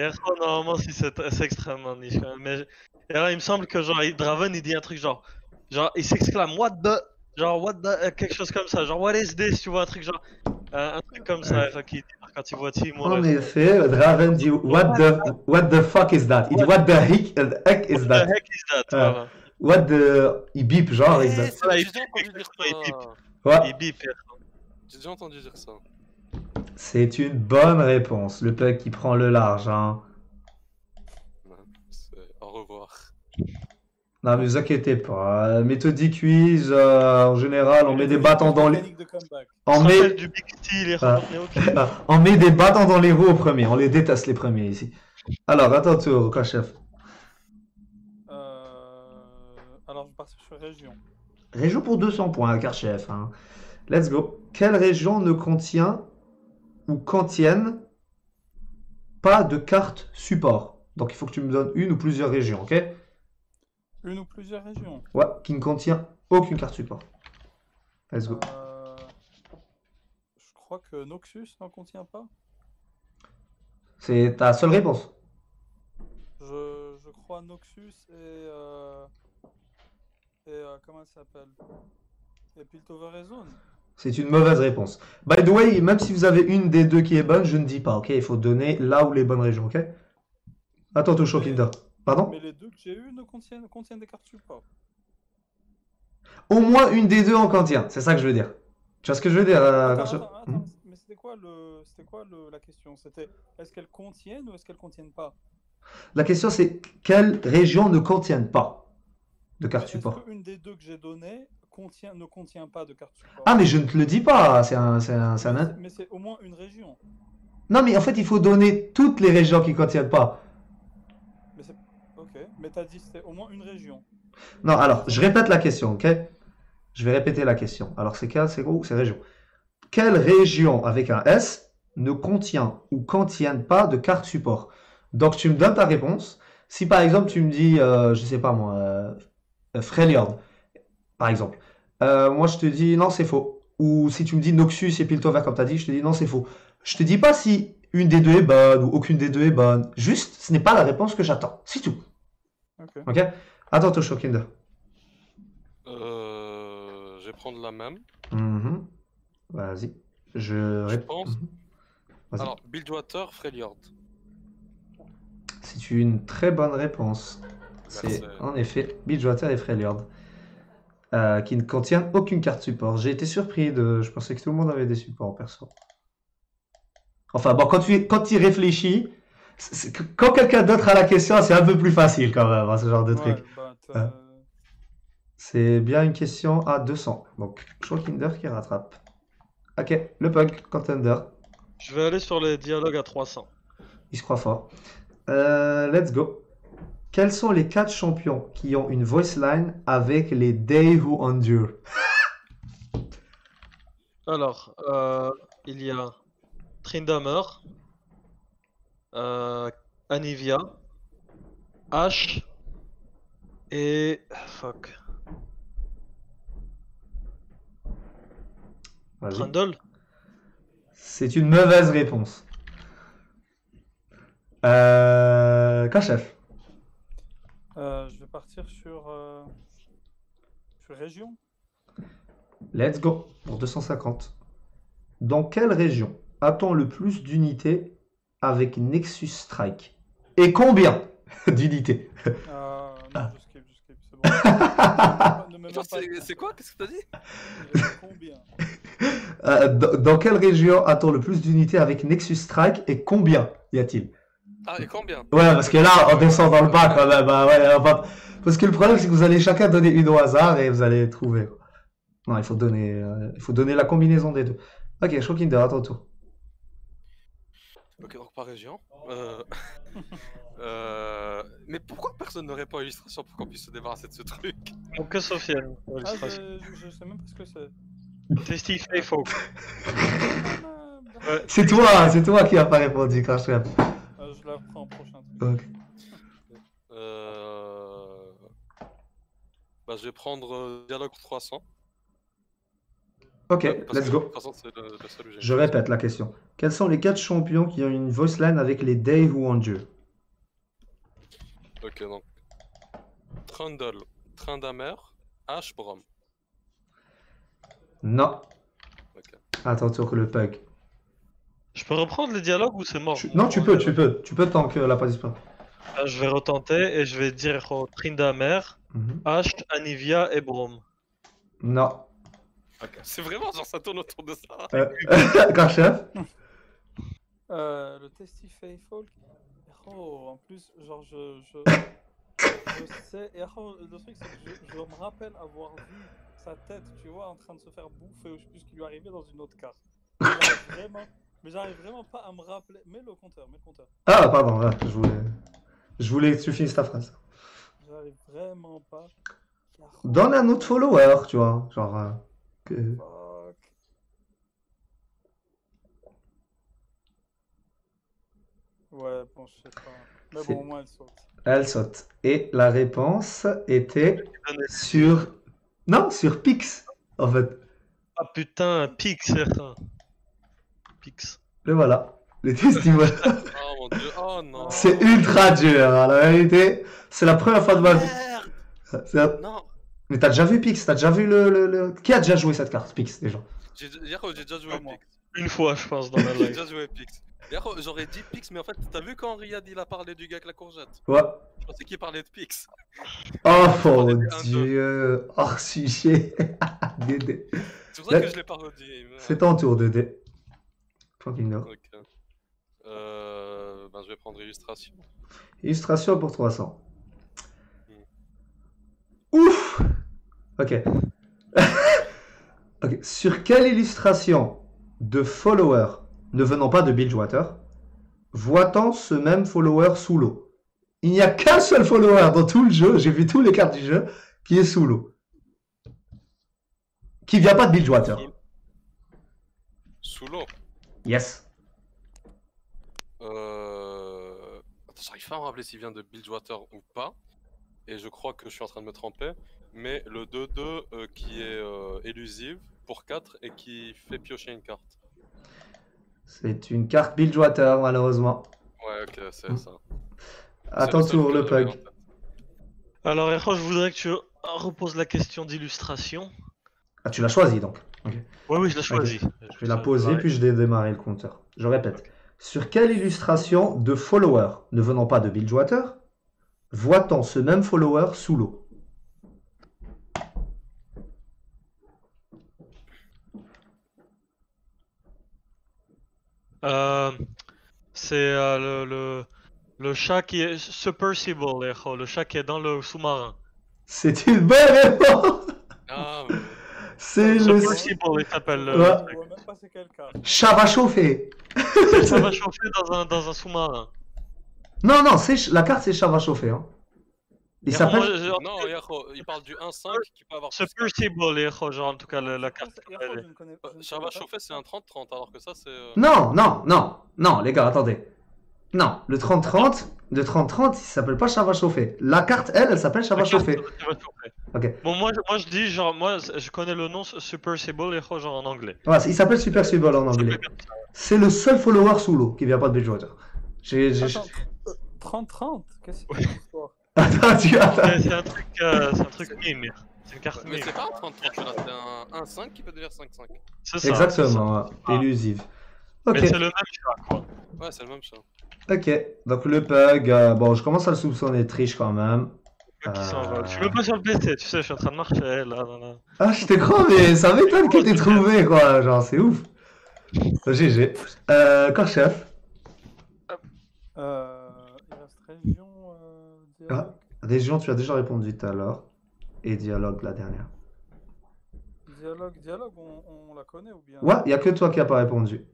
Normalement, si c'est c'est extrêmement niche. Mais et alors, il me semble que genre, Draven il dit un truc genre. Genre, il s'exclame What the. Genre, what the. Quelque chose comme ça. Genre, What is this? Tu vois, un truc genre. Euh, un truc comme ça. Dit quand il voit Timo. En effet, Draven dit What the, what the fuck is that? Il dit What the heck, is What the that? heck is that? Voilà. What the. Il bip, genre. Eh, il- c'est- Voilà, J'ai il bip, il bip. ça. Il bip. J'ai déjà entendu dire ça. c'est une bonne réponse. Le pug qui prend le large, hein. Au revoir. Non, mais vous inquiétez pas. euh, Méthodique quiz, euh, en général, on met des bâtons dans les. Mécanique de comeback. On met, du big steel et Ah. on met des bâtons dans les roues au premier. On les déteste, les premiers ici. Alors, à ton tour, quoi, chef? Euh, Alors, je vais partir sur région. Région pour 200 points, car chef. hein. Let's go. Quelle région ne contient ou contiennent pas de carte support? Donc, il faut que tu me donnes une ou plusieurs régions, ok? Une ou plusieurs régions. Ouais, qui ne contient aucune carte support. Let's go. Euh, Je crois que Noxus n'en contient pas. C'est ta seule réponse. Je, je crois Noxus et. euh, Et euh, comment elle s'appelle? Et Piltover et Zone. C'est une mauvaise réponse. By the way, même si vous avez une des deux qui est bonne, je ne dis pas, ok? Il faut donner là où les bonnes régions, ok? Attends, touche au Kinder. Pardon? Mais les deux que j'ai eues ne contiennent, contiennent des cartes support. Au moins une des deux en contient, c'est ça que je veux dire. Tu vois ce que je veux dire? euh, Attends, je- attends, attends, Hmm mais c'était quoi, le... c'était quoi le... la question? C'était est-ce qu'elles contiennent ou est-ce qu'elles contiennent pas? La question c'est quelles régions ne contiennent pas de Mais carte Est-ce support? qu'une des deux que j'ai données contient... ne contient pas de carte support? Ah, mais je ne te le dis pas, c'est un, c'est un, c'est un in- Mais c'est au moins une région. Non, mais en fait, il faut donner toutes les régions qui contiennent pas. Ok, mais t'as dit c'était au moins une région. Non, alors, je répète la question, ok? Je vais répéter la question. Alors, c'est quelle, c'est où? C'est région? Quelle région avec un S ne contient ou contiennent pas de carte support? Donc, tu me donnes ta réponse. Si par exemple, tu me dis, euh, je sais pas moi, euh, euh, par exemple, euh, moi je te dis non, c'est faux. Ou si tu me dis Noxus et Piltover, comme tu as dit, je te dis non, c'est faux. Je te dis pas si une des deux est bonne ou aucune des deux est bonne. Juste, ce n'est pas la réponse que j'attends. C'est tout. Ok. Ok? Attends, toi, Shokinder. Euh, je vais prendre la même. Mhm. Vas-y. Je Je pense. Mhm. Alors, Buildwater, Freljord. C'est une très bonne réponse. C'est en effet Beachwater et Freljord. euh, qui ne contiennent aucune carte support. J'ai été surpris de. Je pensais que tout le monde avait des supports perso. Enfin bon, quand tu, quand tu y réfléchis, quand quelqu'un d'autre a la question, c'est un peu plus facile quand même, hein, ce genre de truc. Ouais, bah, t'as- C'est bien une question à 200. Donc, Shokinder qui rattrape. Ok, le pug, contender. Je vais aller sur les dialogues à 300. Il se croit fort. Euh, let's go. Quels sont les quatre champions qui ont une voice line avec les Day Who Endure? Alors, euh, il y a Tryndamere, euh, Anivia, Ash et. Fuck. Trundle C'est une mauvaise réponse. Euh... Kachef. Euh, je vais partir sur, euh, sur région. Let's go pour 250. Dans quelle région a-t-on le plus d'unités avec Nexus Strike? Et combien d'unités? Euh, c'est bon. quoi? Qu'est-ce que t'as dit? Combien? Euh, dans, dans quelle région a-t-on le plus d'unités avec Nexus Strike et combien y a-t-il? Ah, et combien? Ouais, parce que là, on descend dans le bas quand même. hein, ouais, on va- Parce que le problème, c'est que vous allez chacun donner une au hasard et vous allez trouver. Non, il faut donner, euh, il faut donner la combinaison des deux. Ok, Shokinder, à ton tour. Ok, donc par région. Euh... euh, Mais pourquoi personne ne répond à l'illustration pour qu'on puisse se débarrasser de ce truc? Donc que Sofiane pour Ah, l'illustration. je, je- sais même pas ce que c'est. Testy Faithful. Ah, Ouais. C'est toi, c'est toi qui a pas répondu, Crash Rap. euh, je la reprends en prochain truc. Ok. Euh... Bah, je vais prendre euh, Dialogue 300. Ok, let's que go. 300, c'est le, le seul où j'ai Je répète la question. Quels sont les quatre champions qui ont une voice line avec les Day Who Want You Ok, donc. Trundle, Trindamer, Ash, Brom. Non. Ok. Attends, tour le pug. Je peux reprendre les dialogues ou c'est mort? Tu- Non, tu peux, tu peux. Tu peux tant que la pas disparaît. Ah, Je vais retenter et je vais dire oh, Trindamer, Mhm. Ash, Anivia et Brom. Non. C'est vraiment genre ça tourne autour de ça. Euh... Crash Rap Euh, le Testy Faithful. Oh, en plus, genre, je. Je, je sais. Et oh, le truc, c'est que je, je me rappelle avoir vu sa tête, tu vois, en train de se faire bouffer ou je sais plus ce qui lui arrivait dans une autre carte. Vraiment. Mais j'arrive vraiment pas à me rappeler. Mets le compteur, mets le compteur. Ah, pardon, ouais, je voulais... Je voulais que tu finisses ta phrase. J'arrive vraiment pas. Donne un autre follower, tu vois. Genre... que-. Ouais, bon, je sais pas. Mais bon, au moins elle saute. Elle saute. Et la réponse était sur... Non, sur Pix, en fait. Ah putain, Pix, c'est ça. Pix. Le voilà. Les testimonies. Oh mon dieu, oh non. C'est ultra dur, hein, la vérité. C'est la première fois de ma vie. Non Mais t'as déjà vu Pix? T'as déjà vu le, le, le- Qui a déjà joué cette carte, Pix, déjà? J'ai j'ai déjà joué. Pix. Une fois, je pense, dans ma J'ai life. déjà joué Pix. J'aurais dit Pix, mais en fait, t'as vu quand Riyad il a parlé du gars avec la courgette? Ouais. Je pensais qu'il parlait de Pix. Oh mon dieu. Hors sujet. Dédé. C'est pour ça que je l'ai parodié. mais- C'est ton tour, Dédé. Fucking no. Ok. Euh, ben, je vais prendre illustration. Illustration pour 300. Ouf Ok. ok. Sur quelle illustration de follower ne venant pas de Bilgewater voit-on ce même follower sous l'eau? Il n'y a qu'un seul follower dans tout le jeu, j'ai vu tous les cartes du jeu, qui est sous l'eau. Qui vient pas de Bilgewater. Sous l'eau? Yes. Euh... Attends, j'arrive pas à me rappeler s'il vient de Bilgewater ou pas. Et je crois que je suis en train de me tromper. Mais le 2-2 euh, qui est euh, élusive pour 4 et qui fait piocher une carte. C'est une carte Bilgewater, malheureusement. Ouais, ok, c'est Hmm. ça. À ton tour, le en pug. Alors, Erro, je voudrais que tu reposes la question d'illustration. Ah, tu l'as choisi donc. Ok. Oui, oui, je l'ai choisi. Je vais la poser, puis je vais démarrer le compteur. Je répète. Sur quelle illustration de follower ne venant pas de Bilgewater voit-on ce même follower sous l'eau Euh, c'est euh, le, le, le chat qui est submersible, Erro, le chat qui est dans le sous-marin. C'est une bonne réponse Ah. C'est le Submersible, il s'appelle. le- Ouais. le Je truc. vois même pas c'est quelle carte. chat va chauffer. Ça va chauffer dans un, dans un sous-marin. Non, non, c'est la carte c'est chat va chauffer. Hein. Il s'appelle. Non, il parle du 1-5 qui peut avoir. Erro, genre en tout cas la, carte. c'est- Euh, ne Ça connais va pas. chauffer, c'est un 30-30, alors que ça, c'est. euh, Non, non, non, non, les gars, attendez. Non, le 30-30, le 30-30, il s'appelle pas chat va chauffer. La carte, elle, elle s'appelle chat va La carte, chauffer. ça va chauffer. Ok. Bon, moi, je- moi je dis genre, moi je connais le nom Submersible, Erro, genre en anglais. Voilà, il s'appelle Super Subol en anglais. C'est le seul follower sous l'eau qui vient pas de Bilgewater. J'ai. J'ai- Attends, euh, 30-30 Qu'est-ce que c'est cette histoire Attends, tu attends. C'est un truc, euh, c'est un truc mime. C'est une carte Mais mime. c'est pas un 30-30 là, c'est un 1-5 qui peut devenir 5-5. C'est ça. c'est ça. Exactement, ouais. Ah. élusive. Ok, Mais c'est le même chat, quoi. Ouais, c'est le même chat. ok. Donc le bug, euh, bon, je commence à le soupçonner de triche quand même. Euh. Je suis même pas sur le PC, tu sais, je suis en train de marcher là, là, là. Ah, je te crois, mais ça m'étonne que t'aies trouvé, quoi. Genre, c'est ouf. GG. Euh, Korchef. Euh, dialogue. Région, tu as déjà répondu tout à l'heure. Et dialogue, la dernière. Dialogue, dialogue, on, on la connaît ou bien? Ouais, il y a que toi qui n'as pas répondu.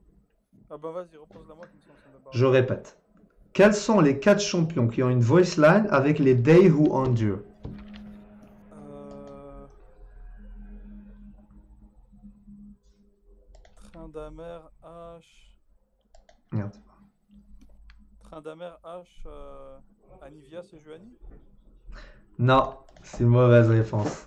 Ah bah vas-y, repose-la moi comme. Je répète. Quels sont les quatre champions qui ont une voice line avec les Day Who Endure? Euh... Trindamer H. Merde. Trindamer H. euh, Anivia, c'est Juani Non, c'est une mauvaise réponse.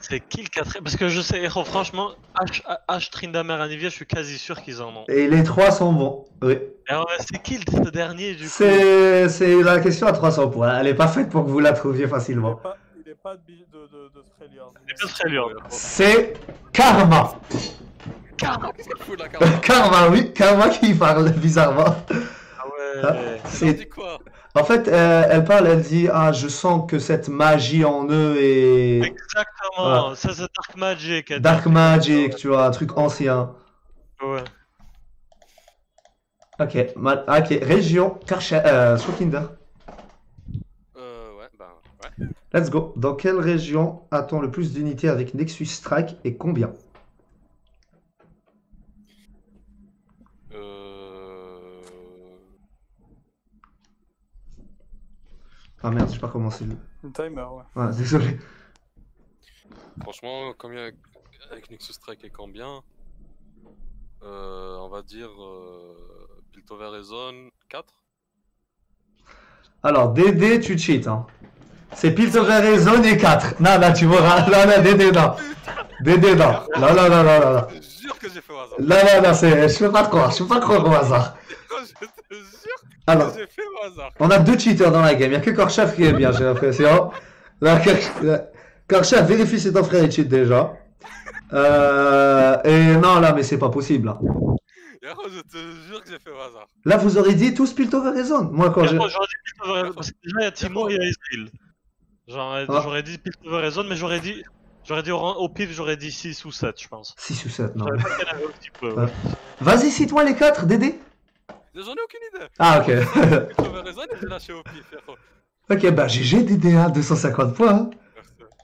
C'est qui le quatrième? Parce que je sais, oh, franchement, H, H Trindamer Anivia, je suis quasi sûr qu'ils en ont. Et les trois sont bons. Oui. Alors, c'est qui le ce dernier du coup? C'est la question à 300 points. Elle est pas faite pour que vous la trouviez Il n'est facilement. pas, il est pas de, de, de, de Freljord. C'est. C'est Karma. Qu'est-ce fout là, Karma? Karma, oui, Karma qui parle bizarrement. C'est- dit quoi? En fait, euh, elle parle, elle dit Ah, je sens que cette magie en eux est Exactement, ça c'est Dark Magic. elle dit. Dark Magic, tu vois, un truc ancien. Ouais. Ok, région, Karcher, euh. Euh, ouais, bah, ouais. Let's go. Dans quelle région a-t-on le plus d'unités avec Nexus Strike et combien Euh... Ah merde, je sais pas comment c'est. le- timer, ouais. Ah, désolé. Franchement, comme il y a avec Nexus Strike et Cambien, euh, on va dire euh, Piltover et Zone 4. Alors, DD, tu cheats. Hein. C'est Piltover et Zone et 4. Non, là, tu verras. Là, là, DD, non. DD, non. Non, non, non, non, non, non. Je te jure que j'ai fait au hasard. Là, là, là, c'est... je peux pas te croire. Je peux pas te croire au hasard. Je te jure Alors, que j'ai fait au hasard. on a deux cheaters dans la game. Il y a que Korchef qui est bien, j'ai l'impression. Là, Kor- là, Korchef, vérifie si ton frère est cheat déjà. Euh, et non, là, mais c'est pas possible. Là. Yaro, je te jure que j'ai fait au hasard. Là, vous aurez dit tous Piltover et Zone. Moi, quand moi, j'aurais dit Piltover parce que déjà il y a Timur et il y a Ezreal. Genre, Ah. j'aurais dit Piltover et Zone, mais j'aurais dit. J'aurais dit au, rang- au pif, j'aurais dit 6 ou 7, je pense. 6 ou 7, non. J'aurais. Vas-y, cite-moi les 4, DD. J'en ai aucune idée. Ah, ok. Et j'ai lâché au pif, frérot. ok, bah GG DD1, 250 points. hein.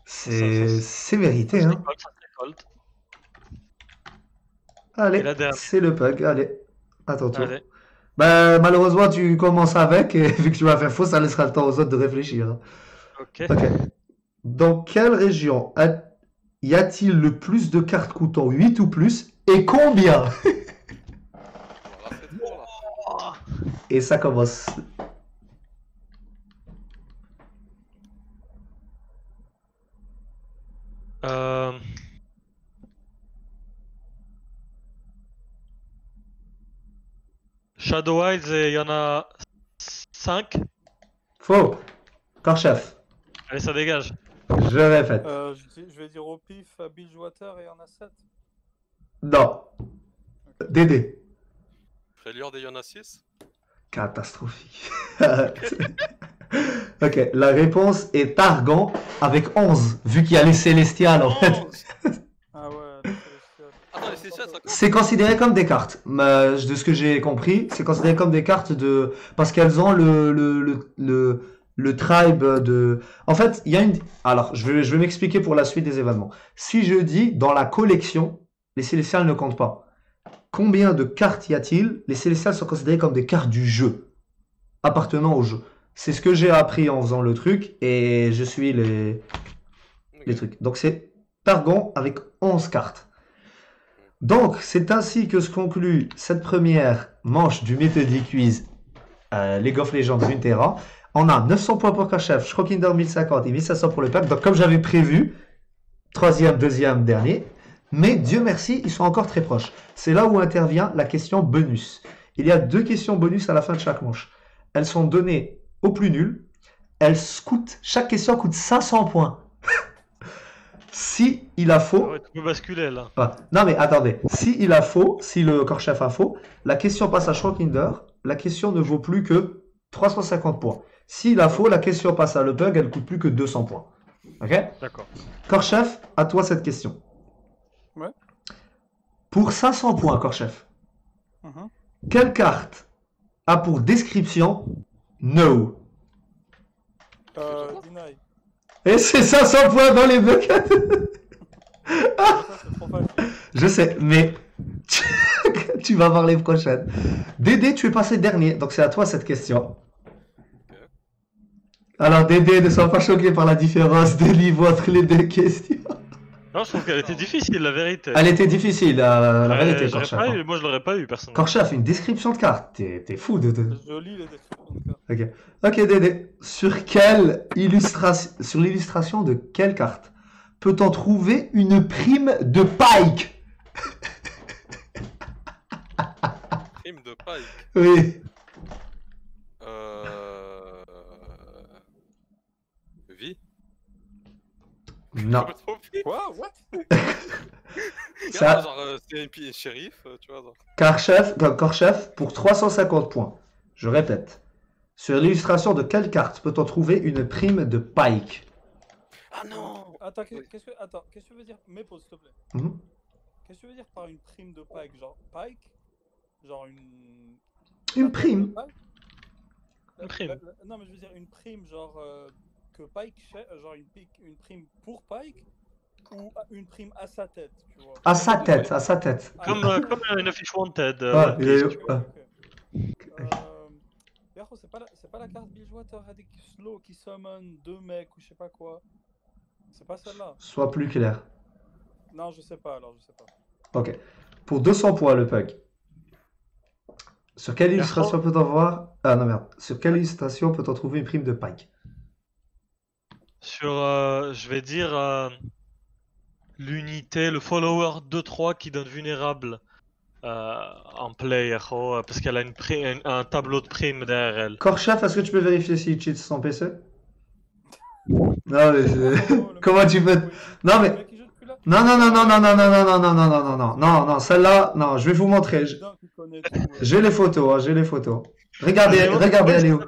C'est mérité. Ça Hein. Allez, c'est le pug. Allez, à ton tour. Allez. Bah, malheureusement, tu commences avec, et vu que tu vas faire faux, ça laissera le temps aux autres de réfléchir. Ok. Ok. Dans quelle région a- y a-t-il le plus de cartes coûtant 8 ou plus, et combien Voilà, c'est trop là. Oh. Et ça commence. Euh... Shadow et il y en a 5. Faux. Korchef, Allez, ça dégage. je répète. Euh, je, vais dire au pif euh, Bilgewater et il y en a 7. Non. DD. Freljord et Yona 6. Catastrophique. ok, la réponse est Targon avec 11, vu qu'il y a les Célestials en fait. Ah ouais, C'est considéré comme des cartes. Mais, de ce que j'ai compris, c'est considéré comme des cartes de. Parce qu'elles ont le, le, le, le, le tribe de. En fait, il y a une. Alors, je vais, je vais m'expliquer pour la suite des événements. Si je dis dans la collection, les Célestials ne comptent pas. Combien de cartes y a-t-il? Les Célestials sont considérés comme des cartes du jeu, appartenant au jeu. C'est ce que j'ai appris en faisant le truc et je suis les, les trucs. Donc c'est Targon avec 11 cartes. Donc c'est ainsi que se conclut cette première manche du Methodic Quiz euh, League of Legends Runeterra. On a 900 points pour Kachef, Schrokinder 1050 et 1500 pour le pack. Donc comme j'avais prévu, troisième, deuxième, dernier. Mais Dieu merci, ils sont encore très proches. C'est là où intervient la question bonus. Il y a deux questions bonus à la fin de chaque manche. Elles sont données au plus nul. Elles coûtent, chaque question coûte 500 points. si il a Ah faux, ouais, tu peux basculer là. ah, non mais attendez, si il a faux, si le corps chef a faux, la question passe à Schrokinder, la question ne vaut plus que 350 points. S'il a faux, la question passe à le bug, elle coûte plus que 200 points. Ok? D'accord. Corps chef, à toi cette question. Ouais. Pour 500 points, corps chef, Mhm. quelle carte a pour description No? Euh, Deny. Et c'est 500 points dans les buckets. Je sais, mais tu vas voir les prochaines. Dédé, tu es passé dernier, donc c'est à toi cette question. Alors Dédé, ne sois pas choqué par la différence des niveaux entre les deux questions. Non, je trouve qu'elle était difficile, la vérité. Elle était difficile, la, la Ouais, vérité, j'aurais Korchaf. pas hein. eu- Moi, je l'aurais pas eu, personnellement. Korchaf, une description de carte. T'es fou de. de- Je lis les descriptions de cartes. Ok, Dédé. Sur quelle illustration, sur l'illustration de quelle carte peut-on trouver une prime de Pike? Prime de paille. Oui. Non. Quoi What? Ça, Genre euh, CMP et shérif, euh, tu vois. genre. Korchaf pour 350 points. Je répète. Sur l'illustration de quelle carte peut-on trouver une prime de Pike? Ah non Attends, qu'est-ce que, attends, qu'est-ce que tu veux dire? Mais pause, s'il te plaît. Mhm. Qu'est-ce que tu veux dire par une prime de Pike? Genre Pike? Genre une. Une prime Une prime. La- la- Non, mais je veux dire une prime, genre euh, que Pike, cher- genre une, pique- une prime pour Pike ou à- une prime à sa tête, tu vois. À sa tête, à sa tête. Ah, Comme, euh, comme une fiche wanted. euh, Ah, il. Euh, c'est pas, la- c'est pas la carte Bilgewater avec Slow qui summon deux mecs ou je sais pas quoi. C'est pas celle-là. Sois plus clair. Non, je sais pas alors, je sais pas. Ok. Pour 200 points, le pug. Sur quelle illustration peut-on voir... Ah non, merde. Sur quelle illustration peut-on trouver une prime de Pike? Sur, euh, je vais dire, euh, l'unité, le follower 2-3 qui donne vulnérable euh, en play, héros, euh, parce qu'elle a une pri- un, un tableau de prime derrière elle. Korchaf, est-ce que tu peux vérifier s'il cheat son PC Non, mais Oh, Comment tu peux-. Non, mais... Non, non, non, non, non, non, non, non, non, non, non, non, non, non, non, non, celle-là, non, je vais vous montrer. J'ai les photos, hein, j'ai les photos. Regardez, Ah, regardez, elle est où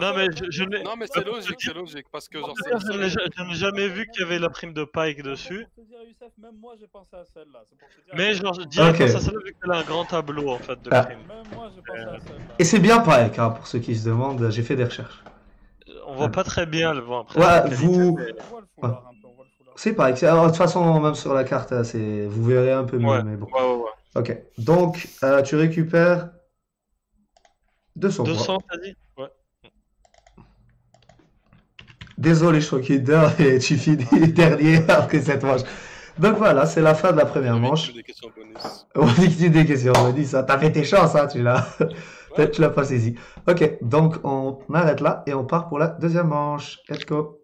Non, mais je, je n'ai Non, mais c'est logique, c'est logique, parce que genre, c'est je n'ai ja- je n'ai jamais vu qu'il y avait la prime de Pike dessus. Pour te dire, Youssef, même moi j'ai pensé à celle-là. c'est pour te dire- Mais genre, je dirais Ok. que ça, ça vu qu'elle a un grand tableau en fait de Ah. prime. Même moi j'ai pensé à celle-là. Et c'est bien Pike, hein, pour ceux qui se demandent, j'ai fait des recherches. On voit pas très bien le vent après. Ouais, vous- mais- On voit le foulard un peu, on voit le foulard. C'est alors, de toute façon, même sur la carte, euh, c'est... vous verrez un peu mieux, Ouais, mais bon. ouais, ouais, ouais. Ok, donc euh, tu récupères 200 points. 200, t'as dit? Désolé, Shrokider, et tu finis dernier après cette manche. Donc voilà, c'est la fin de la première manche. des questions bonus. On dit que tu des questions, on dit ça. T'as fait tes chances, hein, tu l'as. Ouais. tu l'as pas saisi. Ok, donc on arrête là et on part pour la deuxième manche. Let's go.